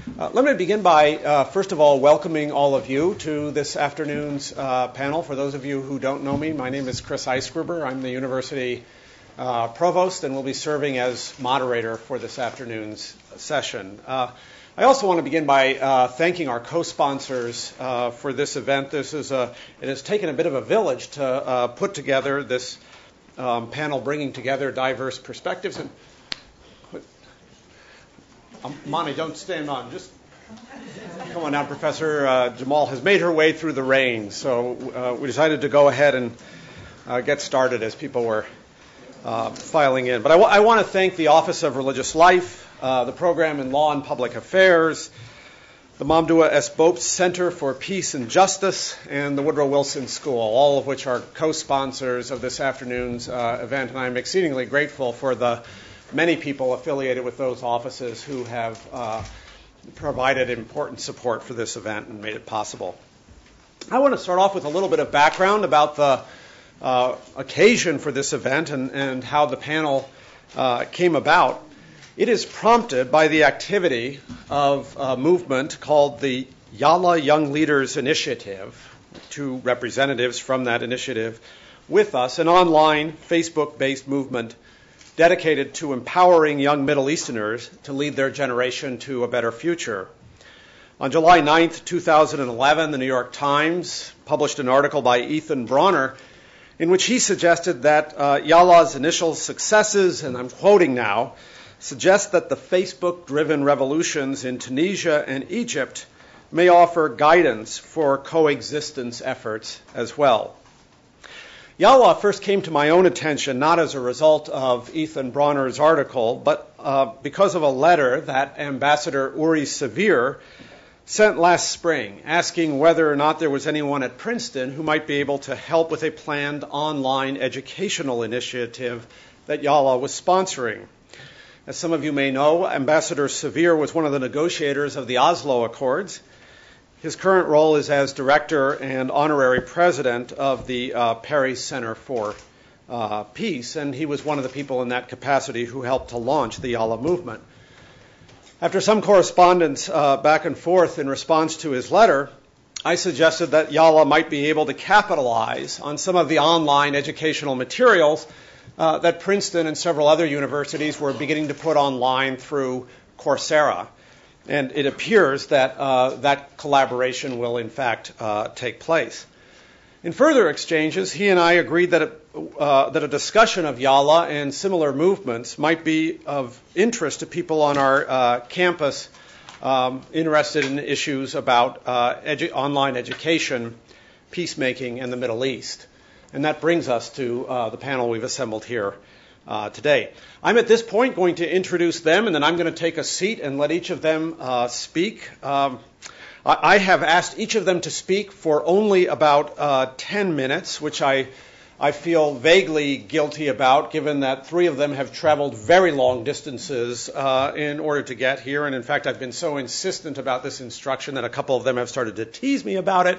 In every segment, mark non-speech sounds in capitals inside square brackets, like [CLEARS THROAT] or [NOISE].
Uh, let me begin by, uh, first of all, welcoming all of you to this afternoon's uh, panel. For those of you who don't know me, my name is Chris Eisgruber. I'm the university uh, provost and will be serving as moderator for this afternoon's session. Uh, I also want to begin by uh, thanking our co-sponsors for this event. This is a, it has taken a bit of a village to put together this um, panel, bringing together diverse perspectives and um, Monty, don't stand on. Just come on down, Professor. Uh, Jamal has made her way through the rain, so uh, we decided to go ahead and uh, get started as people were uh, filing in. But I, w- I want to thank the Office of Religious Life, uh, the Program in Law and Public Affairs, the Mamdouha S. Bobst Center for Peace and Justice, and the Woodrow Wilson School, all of which are co-sponsors of this afternoon's uh, event. And I'm exceedingly grateful for the many people affiliated with those offices who have uh, provided important support for this event and made it possible. I want to start off with a little bit of background about the uh, occasion for this event and, and how the panel uh, came about. It is prompted by the activity of a movement called the YaLa Young Leaders Initiative, two representatives from that initiative with us, an online Facebook based movement dedicated to empowering young Middle Easterners to lead their generation to a better future. On July 9, 2011, the New York Times published an article by Ethan Bronner in which he suggested that uh, YaLa's initial successes, and I'm quoting now, suggest that the Facebook driven revolutions in Tunisia and Egypt may offer guidance for coexistence efforts as well. YaLa first came to my own attention not as a result of Ethan Bronner's article, but uh, because of a letter that Ambassador Uri Savir sent last spring asking whether or not there was anyone at Princeton who might be able to help with a planned online educational initiative that YaLa was sponsoring. As some of you may know, Ambassador Savir was one of the negotiators of the Oslo Accords his current role is as director and honorary president of the uh, Peres Center for uh, Peace, and he was one of the people in that capacity who helped to launch the YaLa movement. After some correspondence uh, back and forth in response to his letter, I suggested that YaLa might be able to capitalize on some of the online educational materials uh, that Princeton and several other universities were beginning to put online through Coursera. And it appears that uh, that collaboration will, in fact, uh, take place. In further exchanges, he and I agreed that a, uh, that a discussion of YaLa and similar movements might be of interest to people on our uh, campus um, interested in issues about uh, edu- online education, peacemaking, and the Middle East. And that brings us to uh, the panel we've assembled here uh, today. I'm at this point going to introduce them, and then I'm going to take a seat and let each of them uh, speak. Um, I, have asked each of them to speak for only about uh, 10 minutes, which I I feel vaguely guilty about, given that three of them have traveled very long distances uh, in order to get here. And in fact, I've been so insistent about this instruction that a couple of them have started to tease me about it.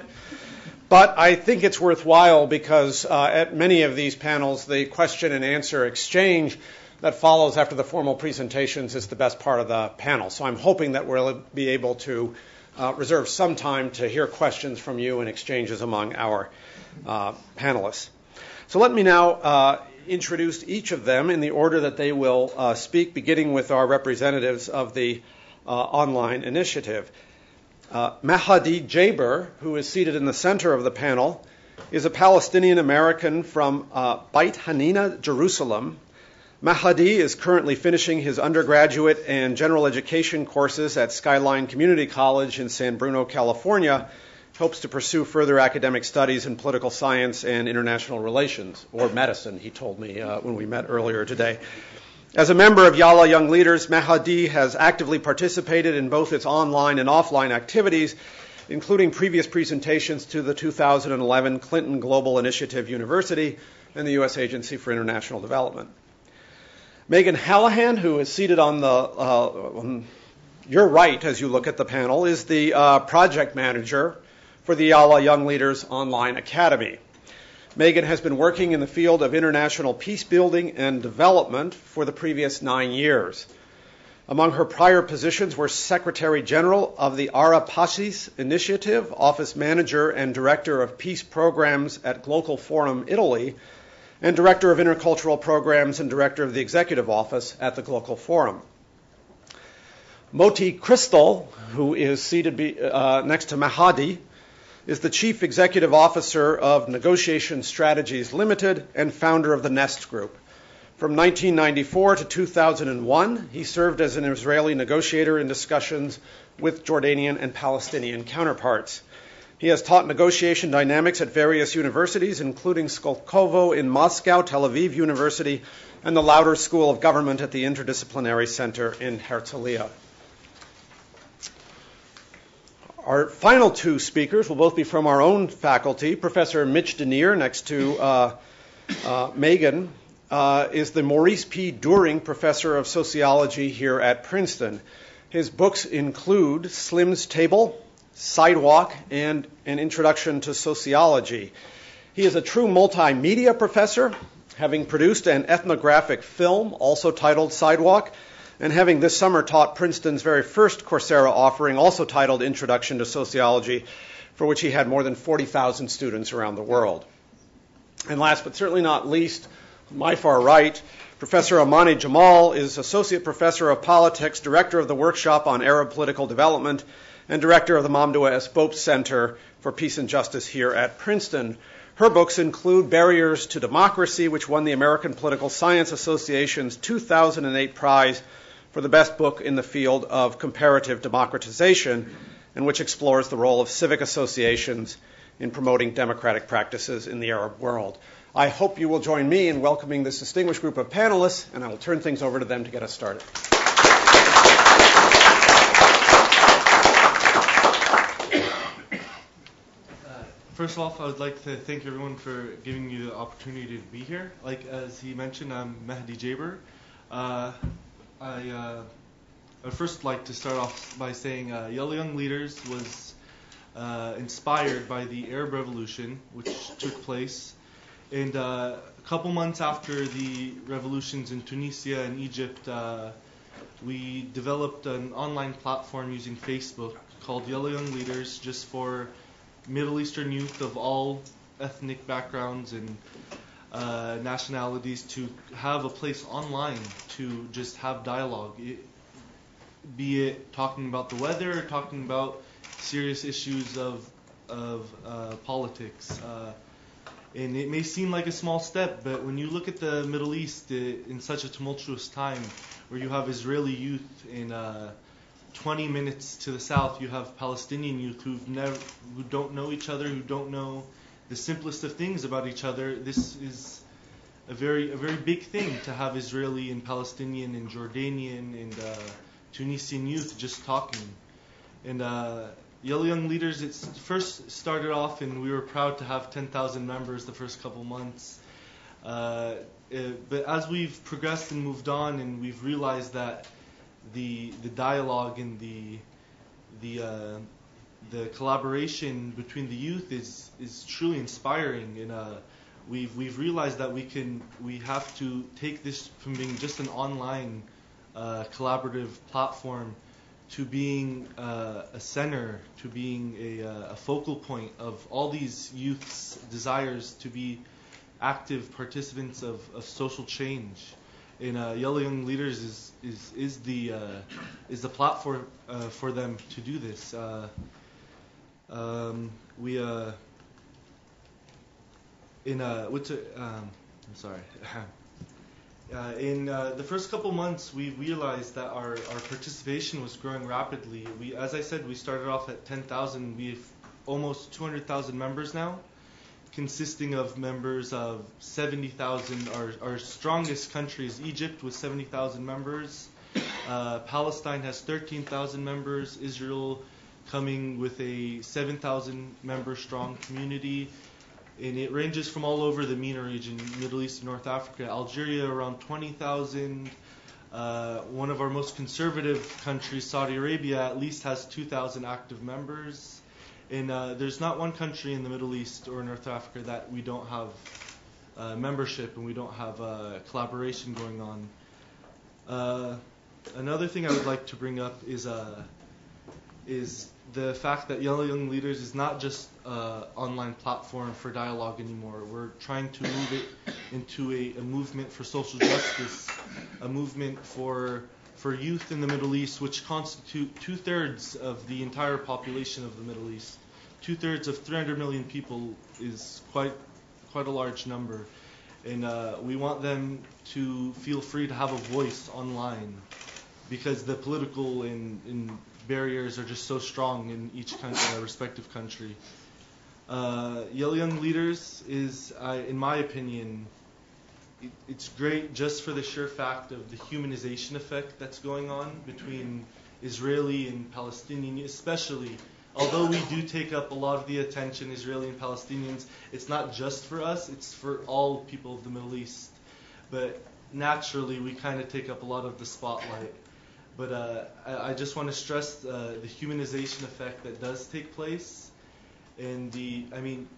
But I think it's worthwhile because uh, at many of these panels, the question and answer exchange that follows after the formal presentations is the best part of the panel. So I'm hoping that we'll be able to uh, reserve some time to hear questions from you and exchanges among our uh, panelists. So let me now uh, introduce each of them in the order that they will uh, speak, beginning with our representatives of the uh, online initiative. Uh, Mahdee Jaber, who is seated in the center of the panel, is a Palestinian American from uh, Beit Hanina, Jerusalem. Mahdee is currently finishing his undergraduate and general education courses at Skyline Community College in San Bruno, California. Hopes to pursue further academic studies in political science and international relations, or medicine, he told me uh, when we met earlier today. As a member of YaLa Young Leaders, Mahdee has actively participated in both its online and offline activities, including previous presentations to the 2011 Clinton Global Initiative University and the U.S. Agency for International Development. Megan Hallahan, who is seated on the uh, on your right as you look at the panel, is the uh, project manager for the YaLa Young Leaders Online Academy. Megan has been working in the field of international peace building and development for the previous nine years. Among her prior positions were Secretary General of the Ara Pacis Initiative, Office Manager and Director of Peace Programs at Global Forum Italy, and Director of Intercultural Programs and Director of the Executive Office at the Global Forum. Moty Cristal, who is seated be, uh, next to Mahdee, is the Chief Executive Officer of Negotiation Strategies Limited and founder of the Nest Group. From 1994 to 2001, he served as an Israeli negotiator in discussions with Jordanian and Palestinian counterparts. He has taught negotiation dynamics at various universities, including Skolkovo in Moscow, Tel Aviv University, and the Lauder School of Government at the Interdisciplinary Center in Herzliya. Our final two speakers will both be from our own faculty. Professor Mitch Duneier, next to uh, uh, Megan, uh, is the Maurice P. During Professor of Sociology here at Princeton. His books include Slim's Table, Sidewalk, and An Introduction to Sociology. He is a true multimedia professor, having produced an ethnographic film also titled Sidewalk and having this summer taught Princeton's very first Coursera offering, also titled Introduction to Sociology, for which he had more than 40,000 students around the world. And last but certainly not least, my far right, Professor Amaney Jamal is Associate Professor of Politics, Director of the Workshop on Arab Political Development, and Director of the Mamdouha S. Bobst Center for Peace and Justice here at Princeton. Her books include Barriers to Democracy, which won the American Political Science Association's 2008 prize for the best book in the field of comparative democratization, and which explores the role of civic associations in promoting democratic practices in the Arab world. I hope you will join me in welcoming this distinguished group of panelists, and I will turn things over to them to get us started. [COUGHS] First off, I would like to thank everyone for giving me the opportunity to be here. Like as he mentioned, I'm Mahdee Jaber. Uh, I uh, I'd first like to start off by saying uh, YaLa Young Leaders was uh, inspired by the Arab Revolution, which took place. And uh, a couple months after the revolutions in Tunisia and Egypt, uh, we developed an online platform using Facebook called YaLa Young Leaders, just for Middle Eastern youth of all ethnic backgrounds and uh, nationalities to have a place online to just have dialogue, it, be it talking about the weather talking about serious issues of of uh, politics. Uh, and it may seem like a small step, but when you look at the Middle East it, in such a tumultuous time, where you have Israeli youth in uh, 20 minutes to the south, you have Palestinian youth who've never, who don't know each other, who don't know the simplest of things about each other. This is a very a very big thing to have Israeli and Palestinian and Jordanian and uh, Tunisian youth just talking. And uh, YaLa Young Leaders, it first started off, and we were proud to have 10,000 members the first couple months. Uh, it, uh, but as we've progressed and moved on, and we've realized that the the dialogue and the the uh, the collaboration between the youth is is truly inspiring and uh, we've we've realized that we can we have to take this from being just an online uh, collaborative platform to being uh, a center, to being a, uh, a, focal point of all these youth's desires to be active participants of, of social change. And uh, YaLa Young Leaders is is is the uh, is the platform uh, for them to do this. Um, we uh, in uh, what's um, I'm sorry. [LAUGHS] Uh, in uh, the first couple months, we realized that our, our participation was growing rapidly. We, as I said, we started off at 10,000. We have almost 200,000 members now, consisting of members of 70,000. Our, our strongest country is Egypt with 70,000 members. Uh, Palestine has 13,000 members. Israel coming with a 7,000 member strong community. And it ranges from all over the MENA region, Middle East and North Africa. Algeria, around 20,000. Uh, one of our most conservative countries, Saudi Arabia, at least has 2,000 active members. And uh, there's not one country in the Middle East or North Africa that we don't have uh, membership and we don't have uh, collaboration going on. Uh, another thing I would like to bring up is uh, is the fact that YaLa Young Leaders is not just an online platform for dialogue anymore. We're trying to move it into a, a movement for social justice, a movement for for youth in the Middle East, which constitute two thirds of the entire population of the Middle East. Two thirds of 300 million people is quite quite a large number, and uh, we want them to feel free to have a voice online, because the political and, and barriers are just so strong in each country, respective country. Uh, YaLa Young Leaders is, uh, in my opinion, it, it's great just for the sheer fact of the humanization effect that's going on between Israeli and Palestinian, especially. Although we do take up a lot of the attention, Israeli and Palestinians, it's not just for us, it's for all people of the Middle East. But naturally, we kind of take up a lot of the spotlight. But uh, I, I, just want to stress uh, the humanization effect that does take place. And the, I mean,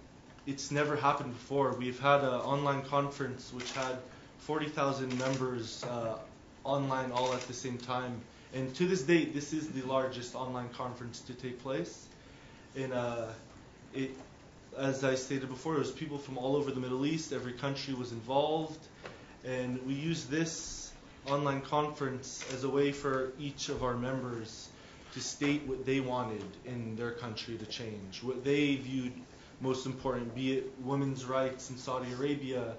it's never happened before. We've had an online conference which had 40,000 members uh, online all at the same time. And to this date, this is the largest online conference to take place. And uh, it, as I stated before, it was people from all over the Middle East. Every country was involved. And we use this online conference as a way for each of our members to state what they wanted in their country to change, what they viewed most important, be it women's rights in Saudi Arabia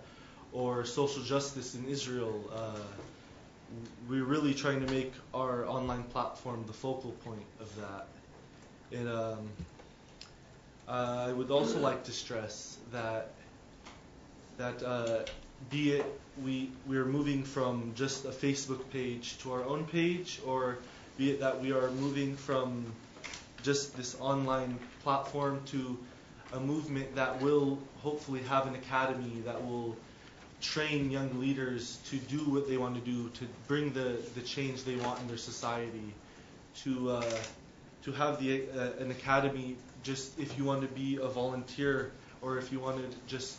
or social justice in Israel. Uh, we're really trying to make our online platform the focal point of that. And um, uh, I would also like to stress that that uh, be it we we're moving from just a Facebook page to our own page, or be it that we are moving from just this online platform to a movement that will hopefully have an academy that will train young leaders to do what they want to do, to bring the, the change they want in their society, to uh, to have the uh, an academy just if you want to be a volunteer or if you want to just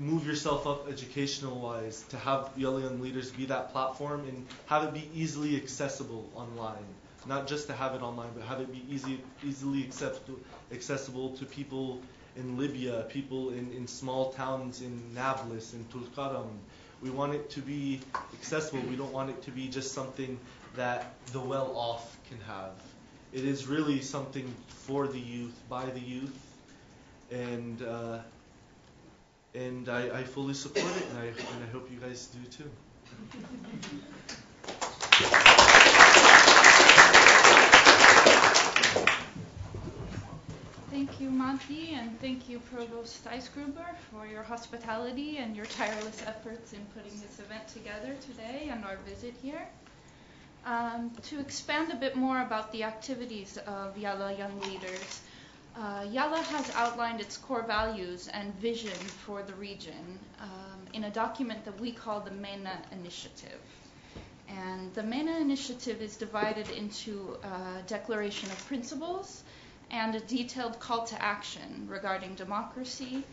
move yourself up educational wise to have Young Leaders be that platform and have it be easily accessible online. Not just to have it online, but have it be easy, easily acceptable, accessible to people in Libya, people in, in small towns in Nablus, in Tulkarm. We want it to be accessible. We don't want it to be just something that the well off can have. It is really something for the youth, by the youth, and uh, and I, I fully support it, and I, and I hope you guys do too. Thank you, Monty, and thank you, Provost Eisgruber, for your hospitality and your tireless efforts in putting this event together today and our visit here. Um, to expand a bit more about the activities of YaLa Young Leaders, uh, YaLa has outlined its core values and vision for the region um, in a document that we call the MENA Initiative. And the MENA Initiative is divided into a declaration of principles and a detailed call to action regarding democracy,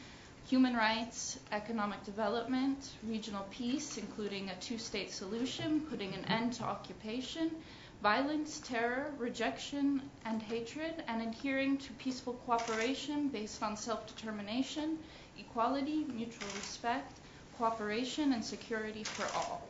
human rights, economic development, regional peace, including a two state solution, putting an end to occupation, violence, terror, rejection, and hatred, and adhering to peaceful cooperation based on self determination, equality, mutual respect, cooperation, and security for all.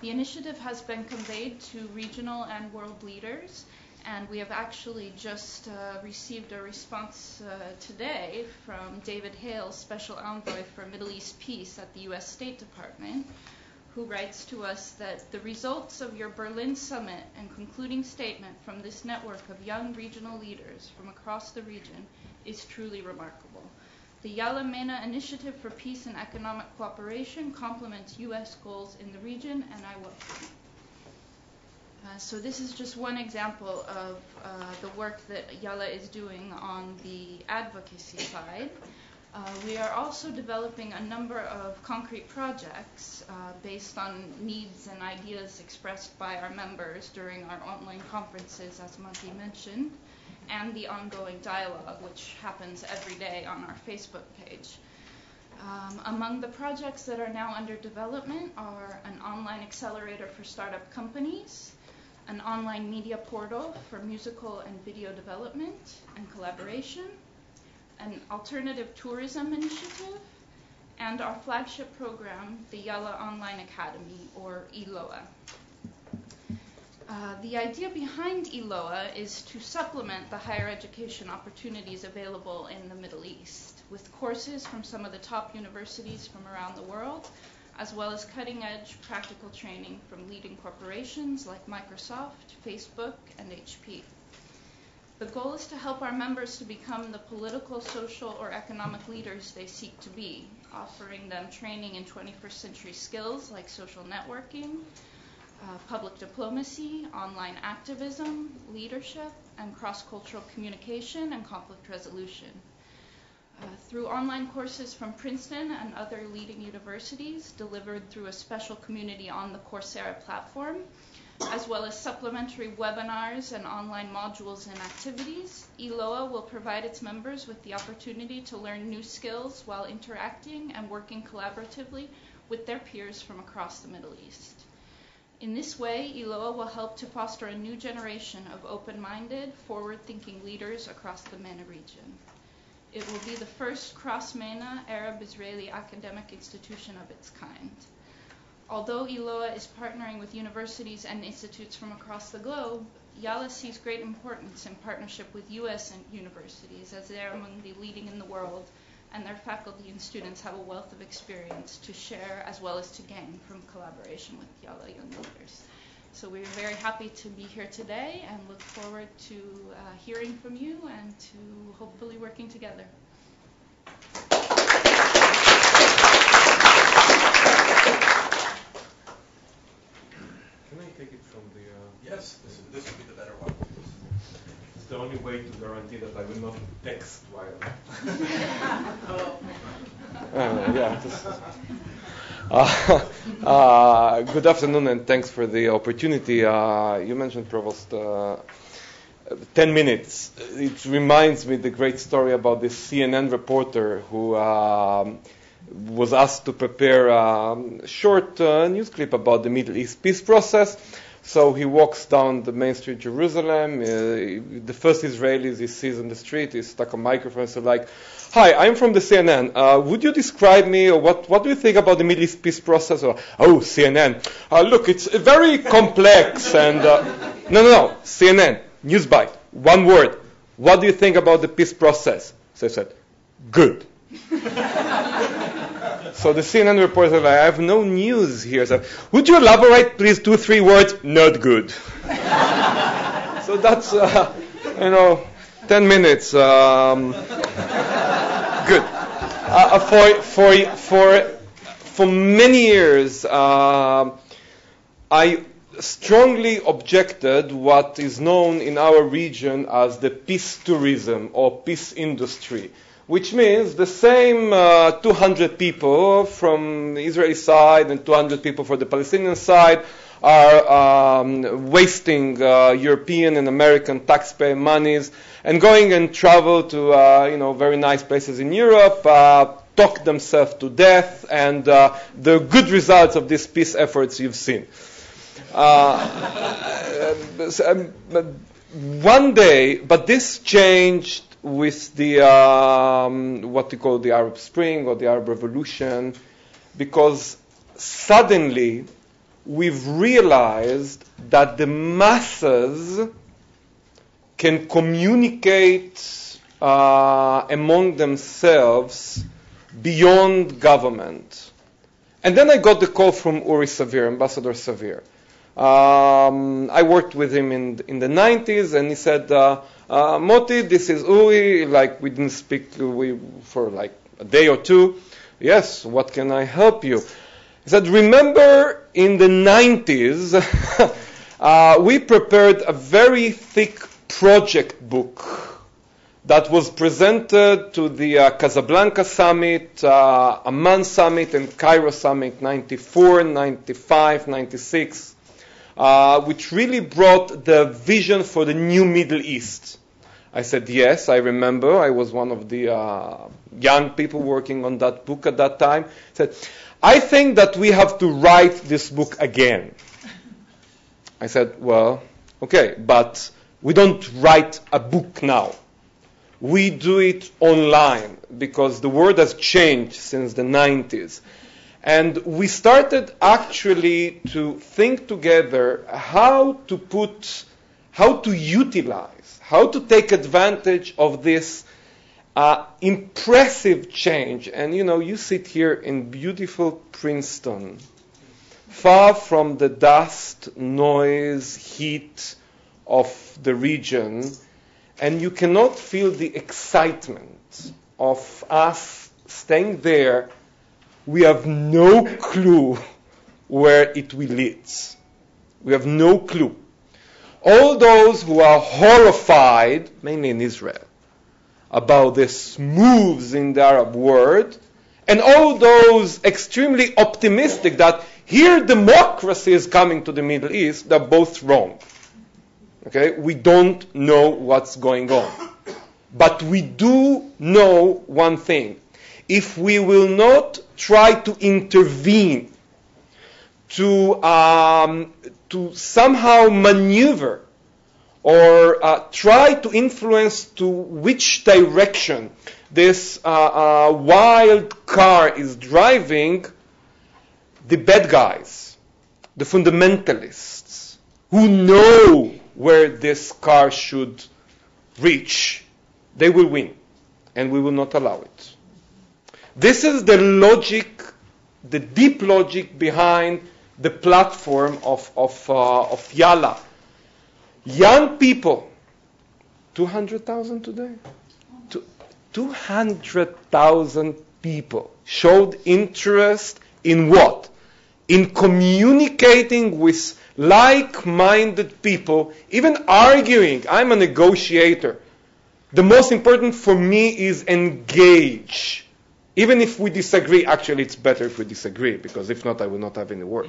The initiative has been conveyed to regional and world leaders, and we have actually just uh, received a response uh, today from David Hale, Special Envoy for Middle East Peace at the U.S. State Department, who writes to us that the results of your Berlin summit and concluding statement from this network of young regional leaders from across the region is truly remarkable. The YaLa MENA Initiative for Peace and Economic Cooperation complements U.S. goals in the region, and I welcome. Uh, so this is just one example of uh, the work that YaLa is doing on the advocacy side. Uh, we are also developing a number of concrete projects uh, based on needs and ideas expressed by our members during our online conferences, as Monty mentioned, and the ongoing dialogue, which happens every day on our Facebook page. Um, among the projects that are now under development are an online accelerator for startup companies, an online media portal for musical and video development and collaboration, an alternative tourism initiative, and our flagship program, the YaLa Online Academy, or ELOA. Uh, the idea behind ELOA is to supplement the higher education opportunities available in the Middle East with courses from some of the top universities from around the world, as well as cutting edge practical training from leading corporations like Microsoft, Facebook, and HP. The goal is to help our members to become the political, social, or economic leaders they seek to be, offering them training in 21st century skills like social networking, uh, public diplomacy, online activism, leadership, and cross cultural communication and conflict resolution. Uh, through online courses from Princeton and other leading universities delivered through a special community on the Coursera platform, as well as supplementary webinars and online modules and activities, ELOA will provide its members with the opportunity to learn new skills while interacting and working collaboratively with their peers from across the Middle East. In this way, ELOA will help to foster a new generation of open-minded, forward-thinking leaders across the MENA region. It will be the first cross-MENA Arab-Israeli academic institution of its kind. Although ELOA is partnering with universities and institutes from across the globe, YaLa sees great importance in partnership with U.S. universities as they are among the leading in the world and their faculty and students have a wealth of experience to share as well as to gain from collaboration with YaLa Young Leaders. So we're very happy to be here today and look forward to uh, hearing from you and to hopefully working together. Can I take it from the? Uh, yes, this, this would be the better one It's the only way to guarantee that I will not text while. uh, yeah. Uh, [LAUGHS] uh, good afternoon and thanks for the opportunity. Uh, you mentioned Provost. Uh, 10 minutes. It reminds me the great story about this CNN reporter who um, was asked to prepare a short uh, news clip about the Middle East peace process so he walks down the main street, Jerusalem. Uh, the first Israelis he sees on the street, he's stuck a microphone. So like, "Hi, I'm from the CNN. Uh, would you describe me, or what? What do you think about the Middle East peace process?" Or, "Oh, CNN. Uh, look, it's very complex." and uh, [LAUGHS] no, no, no, CNN Newsbite. One word. What do you think about the peace process? So I said, "Good." [LAUGHS] So the CNN reporter I have no news here. So, would you elaborate, please, two, three words? Not good. [LAUGHS] so that's, uh, you know, 10 minutes. Um, good. Uh, for, for, for, for many years, uh, I strongly objected what is known in our region as the peace tourism or peace industry which means the same uh, 200 people from the Israeli side and 200 people for the Palestinian side are um, wasting uh, European and American taxpayer monies and going and travel to uh, you know very nice places in Europe, uh, talk themselves to death, and uh, the good results of these peace efforts you've seen. Uh, [LAUGHS] um, one day, but this changed with the um, what we call the Arab Spring or the Arab Revolution, because suddenly we've realized that the masses can communicate uh, among themselves beyond government. And then I got the call from Uri Savir, Ambassador Savir. Um, I worked with him in, in the 90s, and he said, uh, uh, Moty, this is Uri. Like, we didn't speak we, for like a day or two. Yes, what can I help you? He said, Remember in the 90s, [LAUGHS] uh, we prepared a very thick project book that was presented to the uh, Casablanca summit, uh, Amman summit, and Cairo summit 94, 95, 96 uh, which really brought the vision for the new Middle East. I said, yes, I remember. I was one of the uh, young people working on that book at that time. I said, I think that we have to write this book again. I said, Well, okay, but we don't write a book now. We do it online because the world has changed since the 90s. And we started actually to think together how to put, how to utilize, how to take advantage of this uh, impressive change. And you know, you sit here in beautiful Princeton, far from the dust, noise, heat of the region, and you cannot feel the excitement of us staying there. We have no clue where it will lead. We have no clue. All those who are horrified, mainly in Israel, about these moves in the Arab world, and all those extremely optimistic that here democracy is coming to the Middle East, they're both wrong. Okay? We don't know what's going on. But we do know one thing. If we will not try to intervene, to, um, to somehow maneuver or uh, try to influence to which direction this uh, uh, wild car is driving, the bad guys, the fundamentalists, who know where this car should reach, they will win, and we will not allow it. This is the logic, the deep logic behind the platform of, of, uh, of YaLa Young people, 200,000 today? 200,000 people showed interest in what? In communicating with like minded people, even arguing. I'm a negotiator. The most important for me is engage. Even if we disagree, actually, it's better if we disagree, because if not, I will not have any work.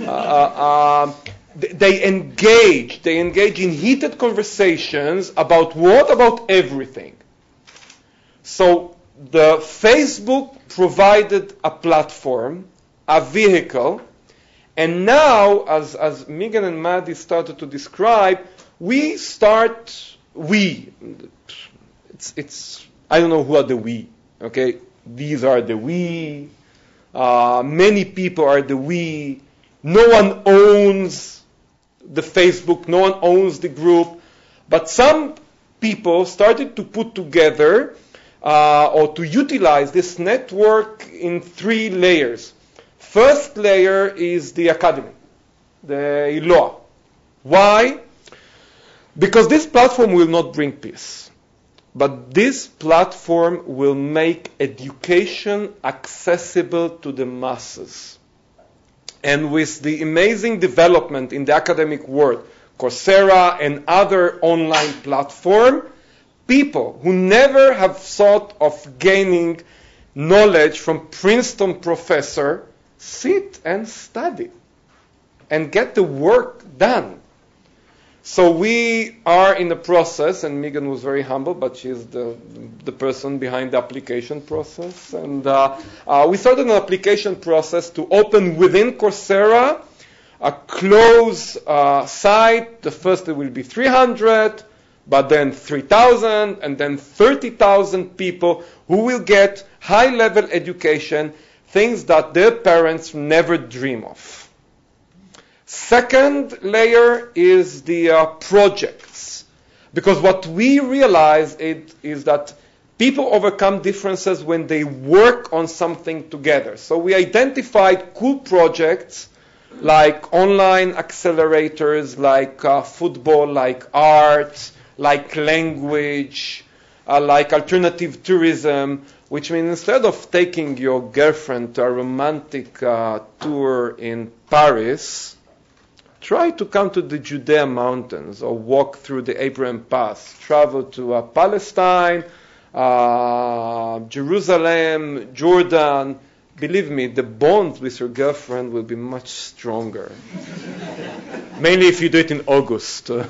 Uh, uh, um, they engage, they engage in heated conversations about what? About everything. So the Facebook provided a platform, a vehicle, and now, as, as Megan and Mahdee started to describe, we start, we, it's, it's, I don't know who are the we, okay? These are the we, uh, many people are the we, no one owns the Facebook, no one owns the group, but some people started to put together uh, or to utilize this network in three layers. First layer is the academy, the Iloa. Why? Because this platform will not bring peace. But this platform will make education accessible to the masses. And with the amazing development in the academic world, Coursera and other online platform, people who never have thought of gaining knowledge from Princeton professor sit and study and get the work done. So we are in the process, and Megan was very humble, but she's the, the person behind the application process. And uh, uh, we started an application process to open within Coursera a closed uh, site. The first it will be 300, but then 3,000, and then 30,000 people who will get high-level education, things that their parents never dream of. Second layer is the uh, projects. Because what we realize it, is that people overcome differences when they work on something together. So we identified cool projects like online accelerators, like uh, football, like art, like language, uh, like alternative tourism, which means instead of taking your girlfriend to a romantic uh, tour in Paris, try to come to the Judea mountains or walk through the Abraham Path, travel to uh, Palestine, uh, Jerusalem, Jordan. Believe me, the bond with your girlfriend will be much stronger. [LAUGHS] Mainly if you do it in August. [LAUGHS]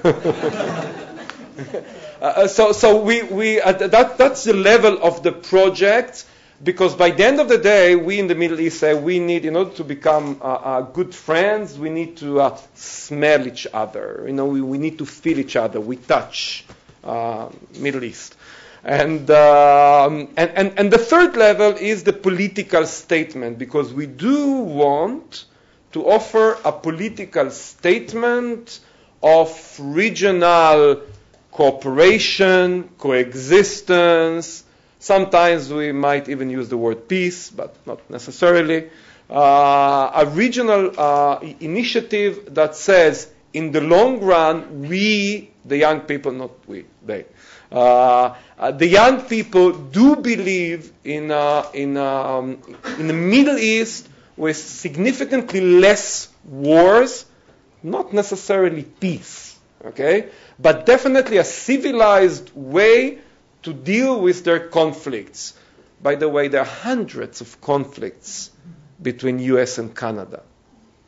Uh, so, so we, we uh, that, that's the level of the project. Because by the end of the day, we in the Middle East say we need, in order to become uh, uh, good friends, we need to uh, smell each other. You know, we, we need to feel each other. We touch uh, Middle East. And, um, and, and, and the third level is the political statement, because we do want to offer a political statement of regional cooperation, coexistence. Sometimes we might even use the word peace, but not necessarily. Uh, a regional uh, initiative that says, in the long run, we, the young people, not we, they, uh, uh, the young people do believe in, uh, in, um, in the Middle East with significantly less wars, not necessarily peace, okay, but definitely a civilized way to deal with their conflicts. By the way, there are hundreds of conflicts between US and Canada.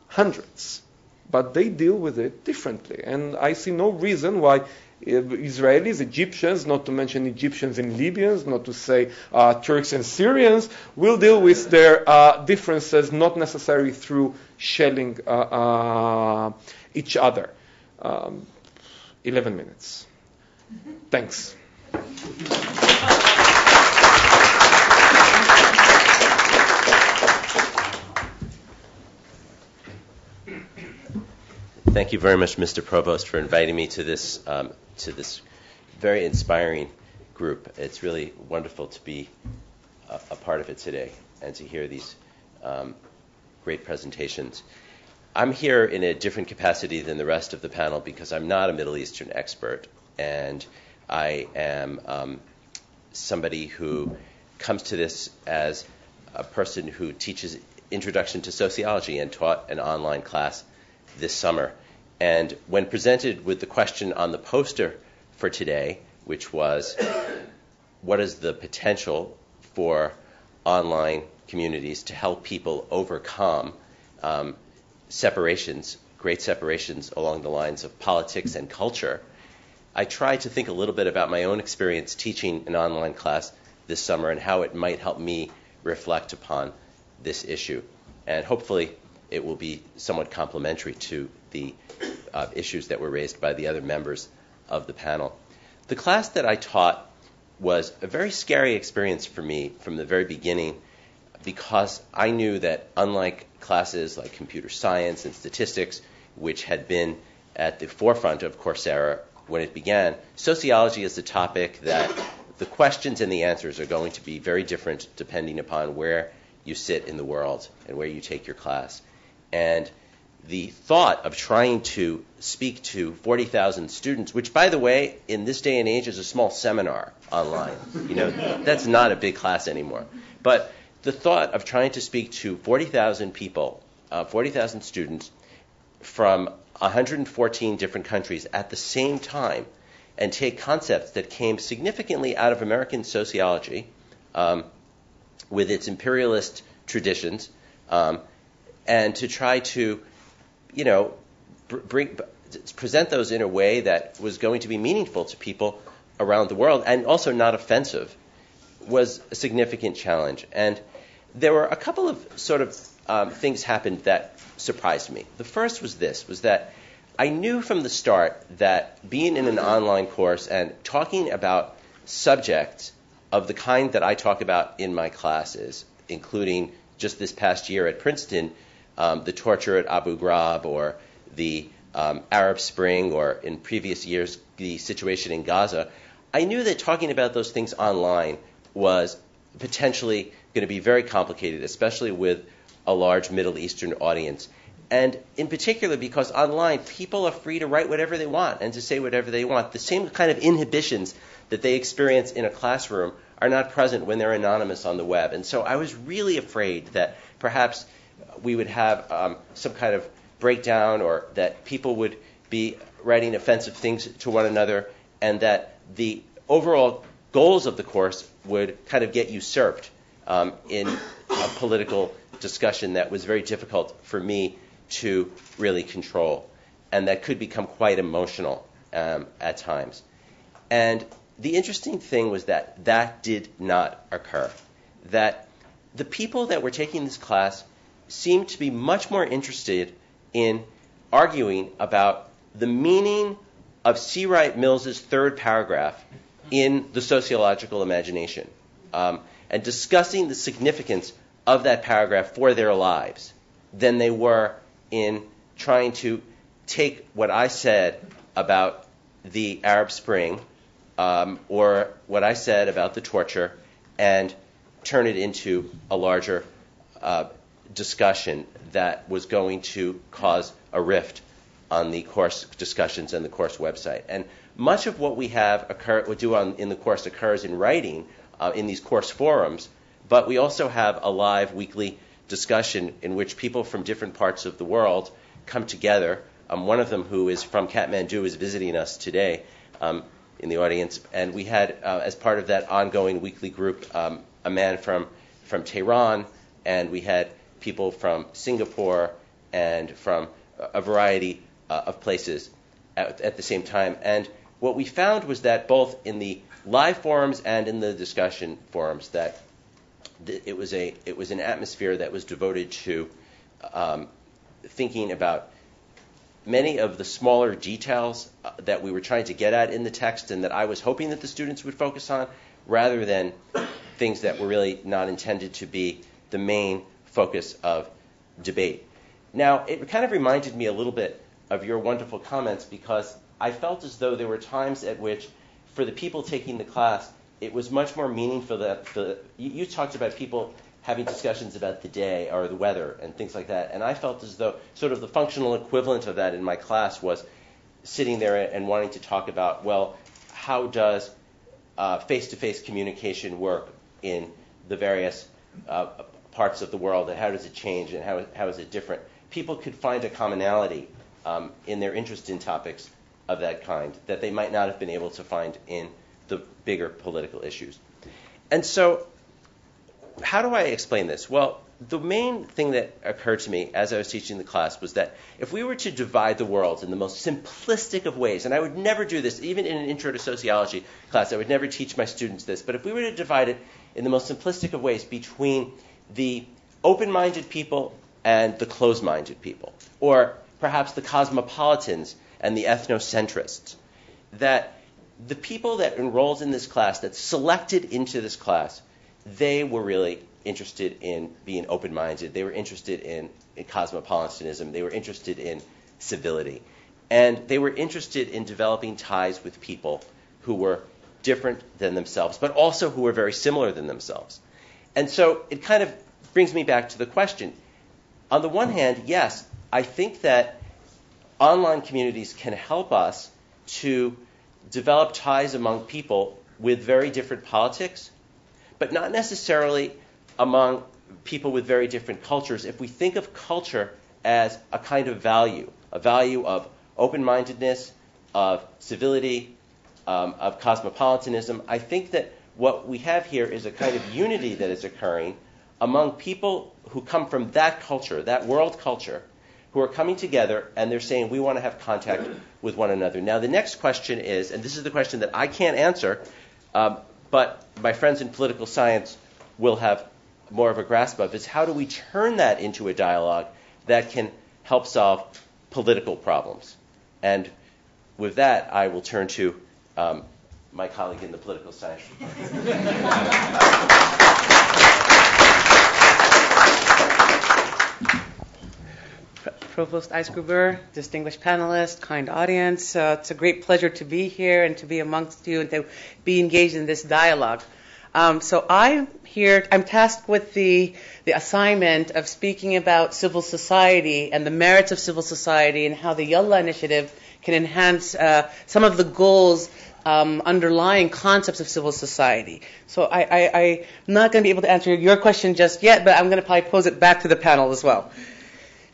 Hundreds. But they deal with it differently. And I see no reason why Israelis, Egyptians, not to mention Egyptians and Libyans, not to say uh, Turks and Syrians, will deal with their uh, differences not necessarily through shelling uh, uh each other. Um, 11 minutes. Thanks. Thank you very much, Mr. Provost, for inviting me to this um, to this very inspiring group. It's really wonderful to be a, a part of it today and to hear these um, great presentations. I'm here in a different capacity than the rest of the panel because I'm not a Middle Eastern expert, and I am um, somebody who comes to this as a person who teaches introduction to sociology and taught an online class this summer. And when presented with the question on the poster for today, which was what is the potential for online communities to help people overcome um, separations, great separations along the lines of politics and culture, I tried to think a little bit about my own experience teaching an online class this summer and how it might help me reflect upon this issue. And hopefully, it will be somewhat complementary to the uh, issues that were raised by the other members of the panel. The class that I taught was a very scary experience for me from the very beginning because I knew that unlike classes like computer science and statistics, which had been at the forefront of Coursera when it began, sociology is a topic that the questions and the answers are going to be very different depending upon where you sit in the world and where you take your class. And the thought of trying to speak to 40,000 students, which, by the way, in this day and age is a small seminar online. You know, that's not a big class anymore. But the thought of trying to speak to 40,000 people, uh, 40,000 students from 114 different countries at the same time and take concepts that came significantly out of American sociology um, with its imperialist traditions um, and to try to, you know, bring, present those in a way that was going to be meaningful to people around the world and also not offensive was a significant challenge. And there were a couple of sort of um, things happened that surprised me. The first was this: was that I knew from the start that being in an online course and talking about subjects of the kind that I talk about in my classes, including just this past year at Princeton, um, the torture at Abu Ghraib or the um, Arab Spring, or in previous years, the situation in Gaza, I knew that talking about those things online was potentially going to be very complicated, especially with a large Middle Eastern audience. And in particular, because online, people are free to write whatever they want and to say whatever they want. The same kind of inhibitions that they experience in a classroom are not present when they're anonymous on the web. And so I was really afraid that perhaps we would have um, some kind of breakdown or that people would be writing offensive things to one another and that the overall goals of the course would kind of get usurped um, in a political discussion that was very difficult for me to really control and that could become quite emotional um, at times. And the interesting thing was that that did not occur. that the people that were taking this class seemed to be much more interested in arguing about the meaning of C. Wright Mills's third paragraph in the sociological imagination um, and discussing the significance of that paragraph for their lives than they were in trying to take what I said about the Arab Spring um, or what I said about the torture and turn it into a larger uh, discussion that was going to cause a rift on the course discussions and the course website. And much of what we have occur, do on, in the course occurs in writing uh, in these course forums, but we also have a live weekly discussion in which people from different parts of the world come together. Um, one of them, who is from Kathmandu, is visiting us today um, in the audience, and we had, uh, as part of that ongoing weekly group, um, a man from from Tehran, and we had people from Singapore and from a variety uh, of places at, at, the same time. And what we found was that both in the live forums and in the discussion forums, that th- it was a it was an atmosphere that was devoted to um, thinking about many of the smaller details uh, that we were trying to get at in the text and that I was hoping that the students would focus on rather than things that were really not intended to be the main focus of debate. Now, it kind of reminded me a little bit of your wonderful comments because I felt as though there were times at which, for the people taking the class, it was much more meaningful that the, you, you talked about people having discussions about the day or the weather and things like that. And I felt as though sort of the functional equivalent of that in my class was sitting there and wanting to talk about, well, how does face to face communication work in the various uh, parts of the world and how does it change and how, how is it different? People could find a commonality um, in their interest in topics of that kind that they might not have been able to find in the bigger political issues. And so, how do I explain this? Well, the main thing that occurred to me as I was teaching the class was that if we were to divide the world in the most simplistic of ways, and I would never do this, even in an intro to sociology class, I would never teach my students this, but if we were to divide it in the most simplistic of ways between the open minded people and the closed minded people, or perhaps the cosmopolitans and the ethnocentrists, that the people that enrolled in this class, that selected into this class, they were really interested in being open minded. They were interested in, in, cosmopolitanism. They were interested in civility. And they were interested in developing ties with people who were different than themselves, but also who were very similar than themselves. And so it kind of brings me back to the question. On the one hand, yes, I think that online communities can help us to develop ties among people with very different politics, but not necessarily among people with very different cultures if we think of culture as a kind of value, a value of open mindedness, of civility, um, of cosmopolitanism. I think that what we have here is a kind of unity that is occurring among people who come from that culture, that world culture, who are coming together and they're saying, we want to have contact with one another. Now, the next question is, and this is the question that I can't answer, um, but my friends in political science will have more of a grasp of is how do we turn that into a dialogue that can help solve political problems? And with that, I will turn to um, my colleague in the political science [LAUGHS] Provost Eisgruber, distinguished panelists, kind audience. Uh, it's a great pleasure to be here and to be amongst you and to be engaged in this dialogue. Um, so I'm here, I'm tasked with the, the assignment of speaking about civil society and the merits of civil society and how the YaLa initiative can enhance uh, some of the goals um, underlying concepts of civil society. So I, I'm not going to be able to answer your question just yet, but I'm going to probably pose it back to the panel as well.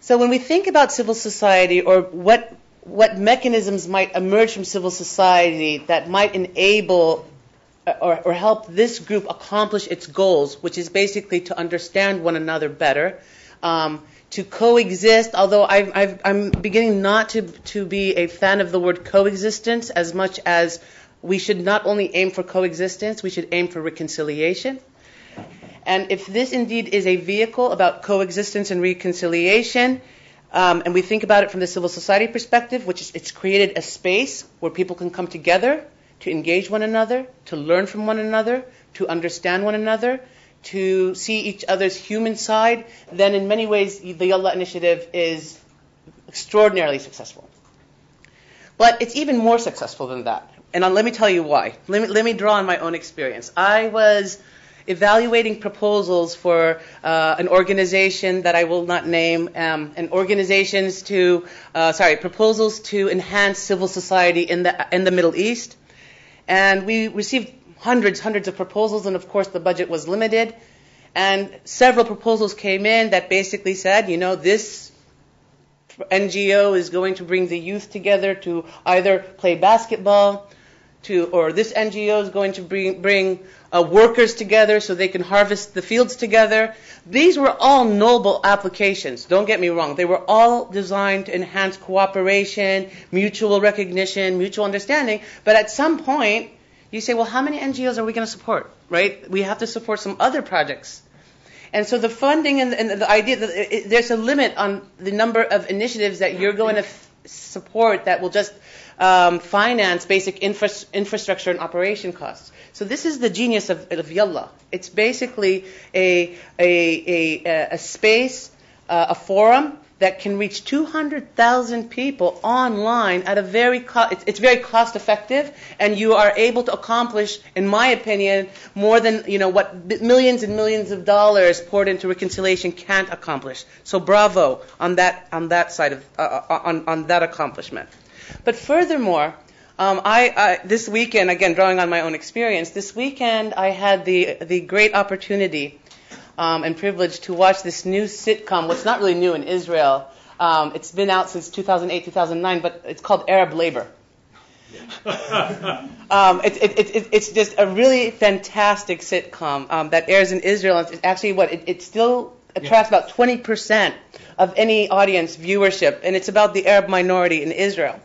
So when we think about civil society or what what mechanisms might emerge from civil society that might enable or, or, help this group accomplish its goals, which is basically to understand one another better, um, to coexist. Although i am beginning not to, to be a fan of the word coexistence as much as we should not only aim for coexistence, we should aim for reconciliation. And if this indeed is a vehicle about coexistence and reconciliation, um, and we think about it from the civil society perspective, which is it's created a space where people can come together to engage one another, to learn from one another, to understand one another, to see each other's human side, then in many ways the YaLa initiative is extraordinarily successful. But it's even more successful than that. And let me tell you why. Let me, let me draw on my own experience. I was evaluating proposals for uh, an organization that I will not name, um, and organizations to, uh, sorry, proposals to enhance civil society in the in the Middle East, and we received hundreds, hundreds of proposals, and of course the budget was limited, and several proposals came in that basically said, you know, this NGO is going to bring the youth together to either play basketball, to, or this NGO is going to bring, bring uh, workers together so they can harvest the fields together. These were all noble applications. Don't get me wrong. They were all designed to enhance cooperation, mutual recognition, mutual understanding. But at some point, you say, well, how many NGOs are we going to support? Right? We have to support some other projects. And so the funding and, and the idea that it, there's a limit on the number of initiatives that you're going to f- support that will just um, finance basic infra- infrastructure and operation costs. So this is the genius of, of YaLa. It's basically a, a, a, a space, uh, a forum that can reach 200,000 people online at a very co- it's, it's, very cost effective and you are able to accomplish in my opinion more than you know what millions and millions of dollars poured into reconciliation can't accomplish so bravo on that on that side of uh, uh on on that accomplishment but furthermore um, I, I, this weekend, again, drawing on my own experience, this weekend I had the, the great opportunity um, and privilege to watch this new sitcom. What's not really new in Israel. Um, it's been out since 2008, 2009, but it's called Arab Labor. [LAUGHS] um, it, it, it, it's just a really fantastic sitcom um, that airs in Israel. It's actually what it, still attracts about 20% of any audience viewership, and it's about the Arab minority in Israel.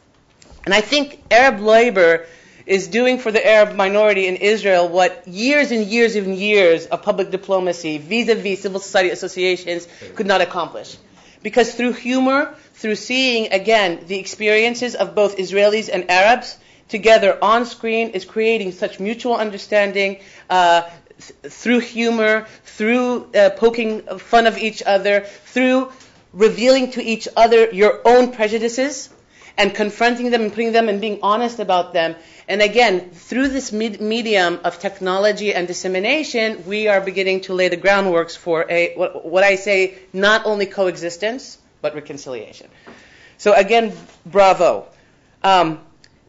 And I think Arab labor is doing for the Arab minority in Israel what years and years and years of public diplomacy vis-a-vis civil society associations could not accomplish. Because through humor, through seeing again the experiences of both Israelis and Arabs together on screen is creating such mutual understanding uh, th- through humor, through uh, poking fun of each other, through revealing to each other your own prejudices and confronting them and putting them and being honest about them. And again, through this med- medium of technology and dissemination, we are beginning to lay the groundworks for a what, what I say not only coexistence but reconciliation. So again, bravo. Um,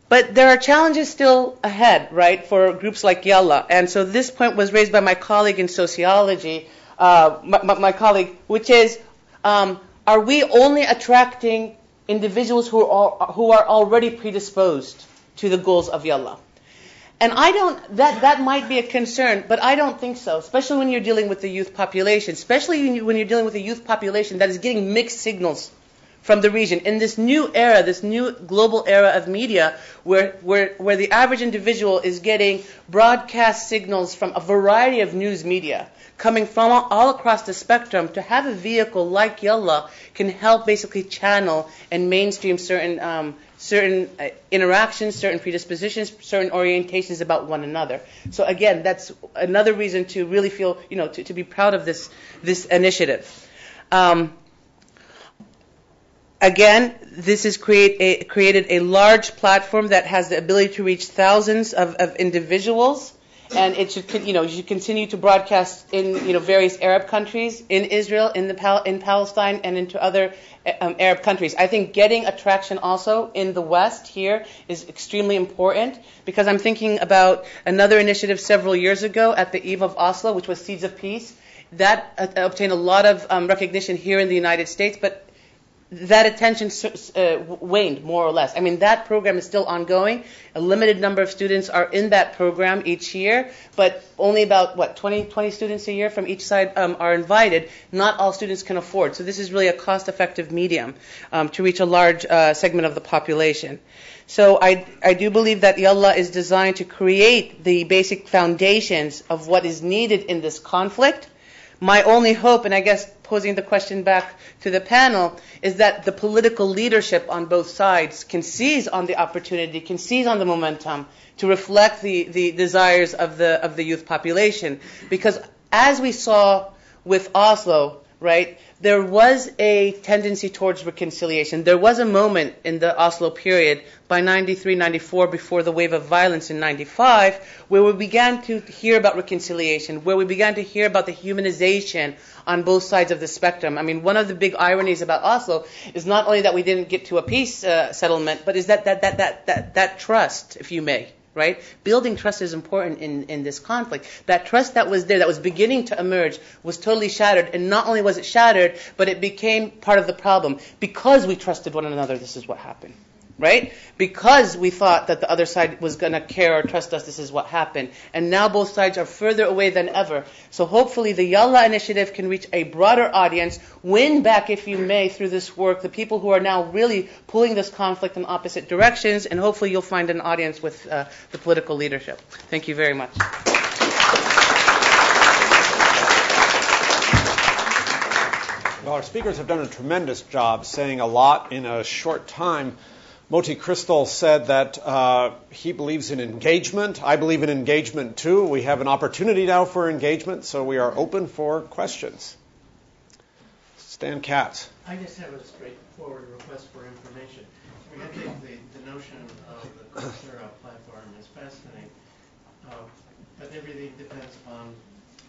but there are challenges still ahead, right, for groups like YaLa. And so this point was raised by my colleague in sociology, uh, my, my, colleague, which is, um, are we only attracting individuals who are, who are already predisposed to the goals of YaLa. And I don't, that, that might be a concern, but I don't think so, especially when you're dealing with the youth population, especially when you're dealing with a youth population that is getting mixed signals from the region. In this new era, this new global era of media, where, where, where the average individual is getting broadcast signals from a variety of news media, coming from all across the spectrum, to have a vehicle like YaLa can help basically channel and mainstream certain um, certain uh, interactions, certain predispositions, certain orientations about one another. So again, that's another reason to really feel, you know, to, to be proud of this this initiative. Um, again, this has create created a large platform that has the ability to reach thousands of, of individuals and it should, you know, you should continue to broadcast in, you know, various Arab countries, in Israel, in the Pal- in Palestine, and into other um, Arab countries. I think getting attraction also in the West here is extremely important because I'm thinking about another initiative several years ago at the eve of Oslo, which was Seeds of Peace. That uh, obtained a lot of um, recognition here in the United States, but that attention uh, waned more or less. I mean, that program is still ongoing. A limited number of students are in that program each year, but only about, what, 20, 20 students a year from each side um, are invited. Not all students can afford. So this is really a cost effective medium um, to reach a large uh, segment of the population. So I, I do believe that YaLa is designed to create the basic foundations of what is needed in this conflict my only hope, and I guess posing the question back to the panel, is that the political leadership on both sides can seize on the opportunity, can seize on the momentum to reflect the, the desires of the, of the youth population. Because as we saw with Oslo, right, there was a tendency towards reconciliation. There was a moment in the Oslo period by 93, 94, before the wave of violence in 95, where we began to hear about reconciliation, where we began to hear about the humanization on both sides of the spectrum. I mean, one of the big ironies about Oslo is not only that we didn't get to a peace uh, settlement, but is that, that, that, that, that, that trust, if you may, right? Building trust is important in, in this conflict. That trust that was there, that was beginning to emerge, was totally shattered. And not only was it shattered, but it became part of the problem. Because we trusted one another, this is what happened right? Because we thought that the other side was going to care or trust us, this is what happened. And now both sides are further away than ever. So hopefully the YaLa initiative can reach a broader audience, win back, if you may, through this work, the people who are now really pulling this conflict in opposite directions, and hopefully you'll find an audience with uh, the political leadership. Thank you very much. Well, our speakers have done a tremendous job saying a lot in a short time. Moty Cristal said that uh, he believes in engagement. I believe in engagement too. We have an opportunity now for engagement, so we are open for questions. Stan Katz. I just have a straightforward request for information. I mean, I think the, the notion of the Coursera platform is fascinating, uh, but everything depends upon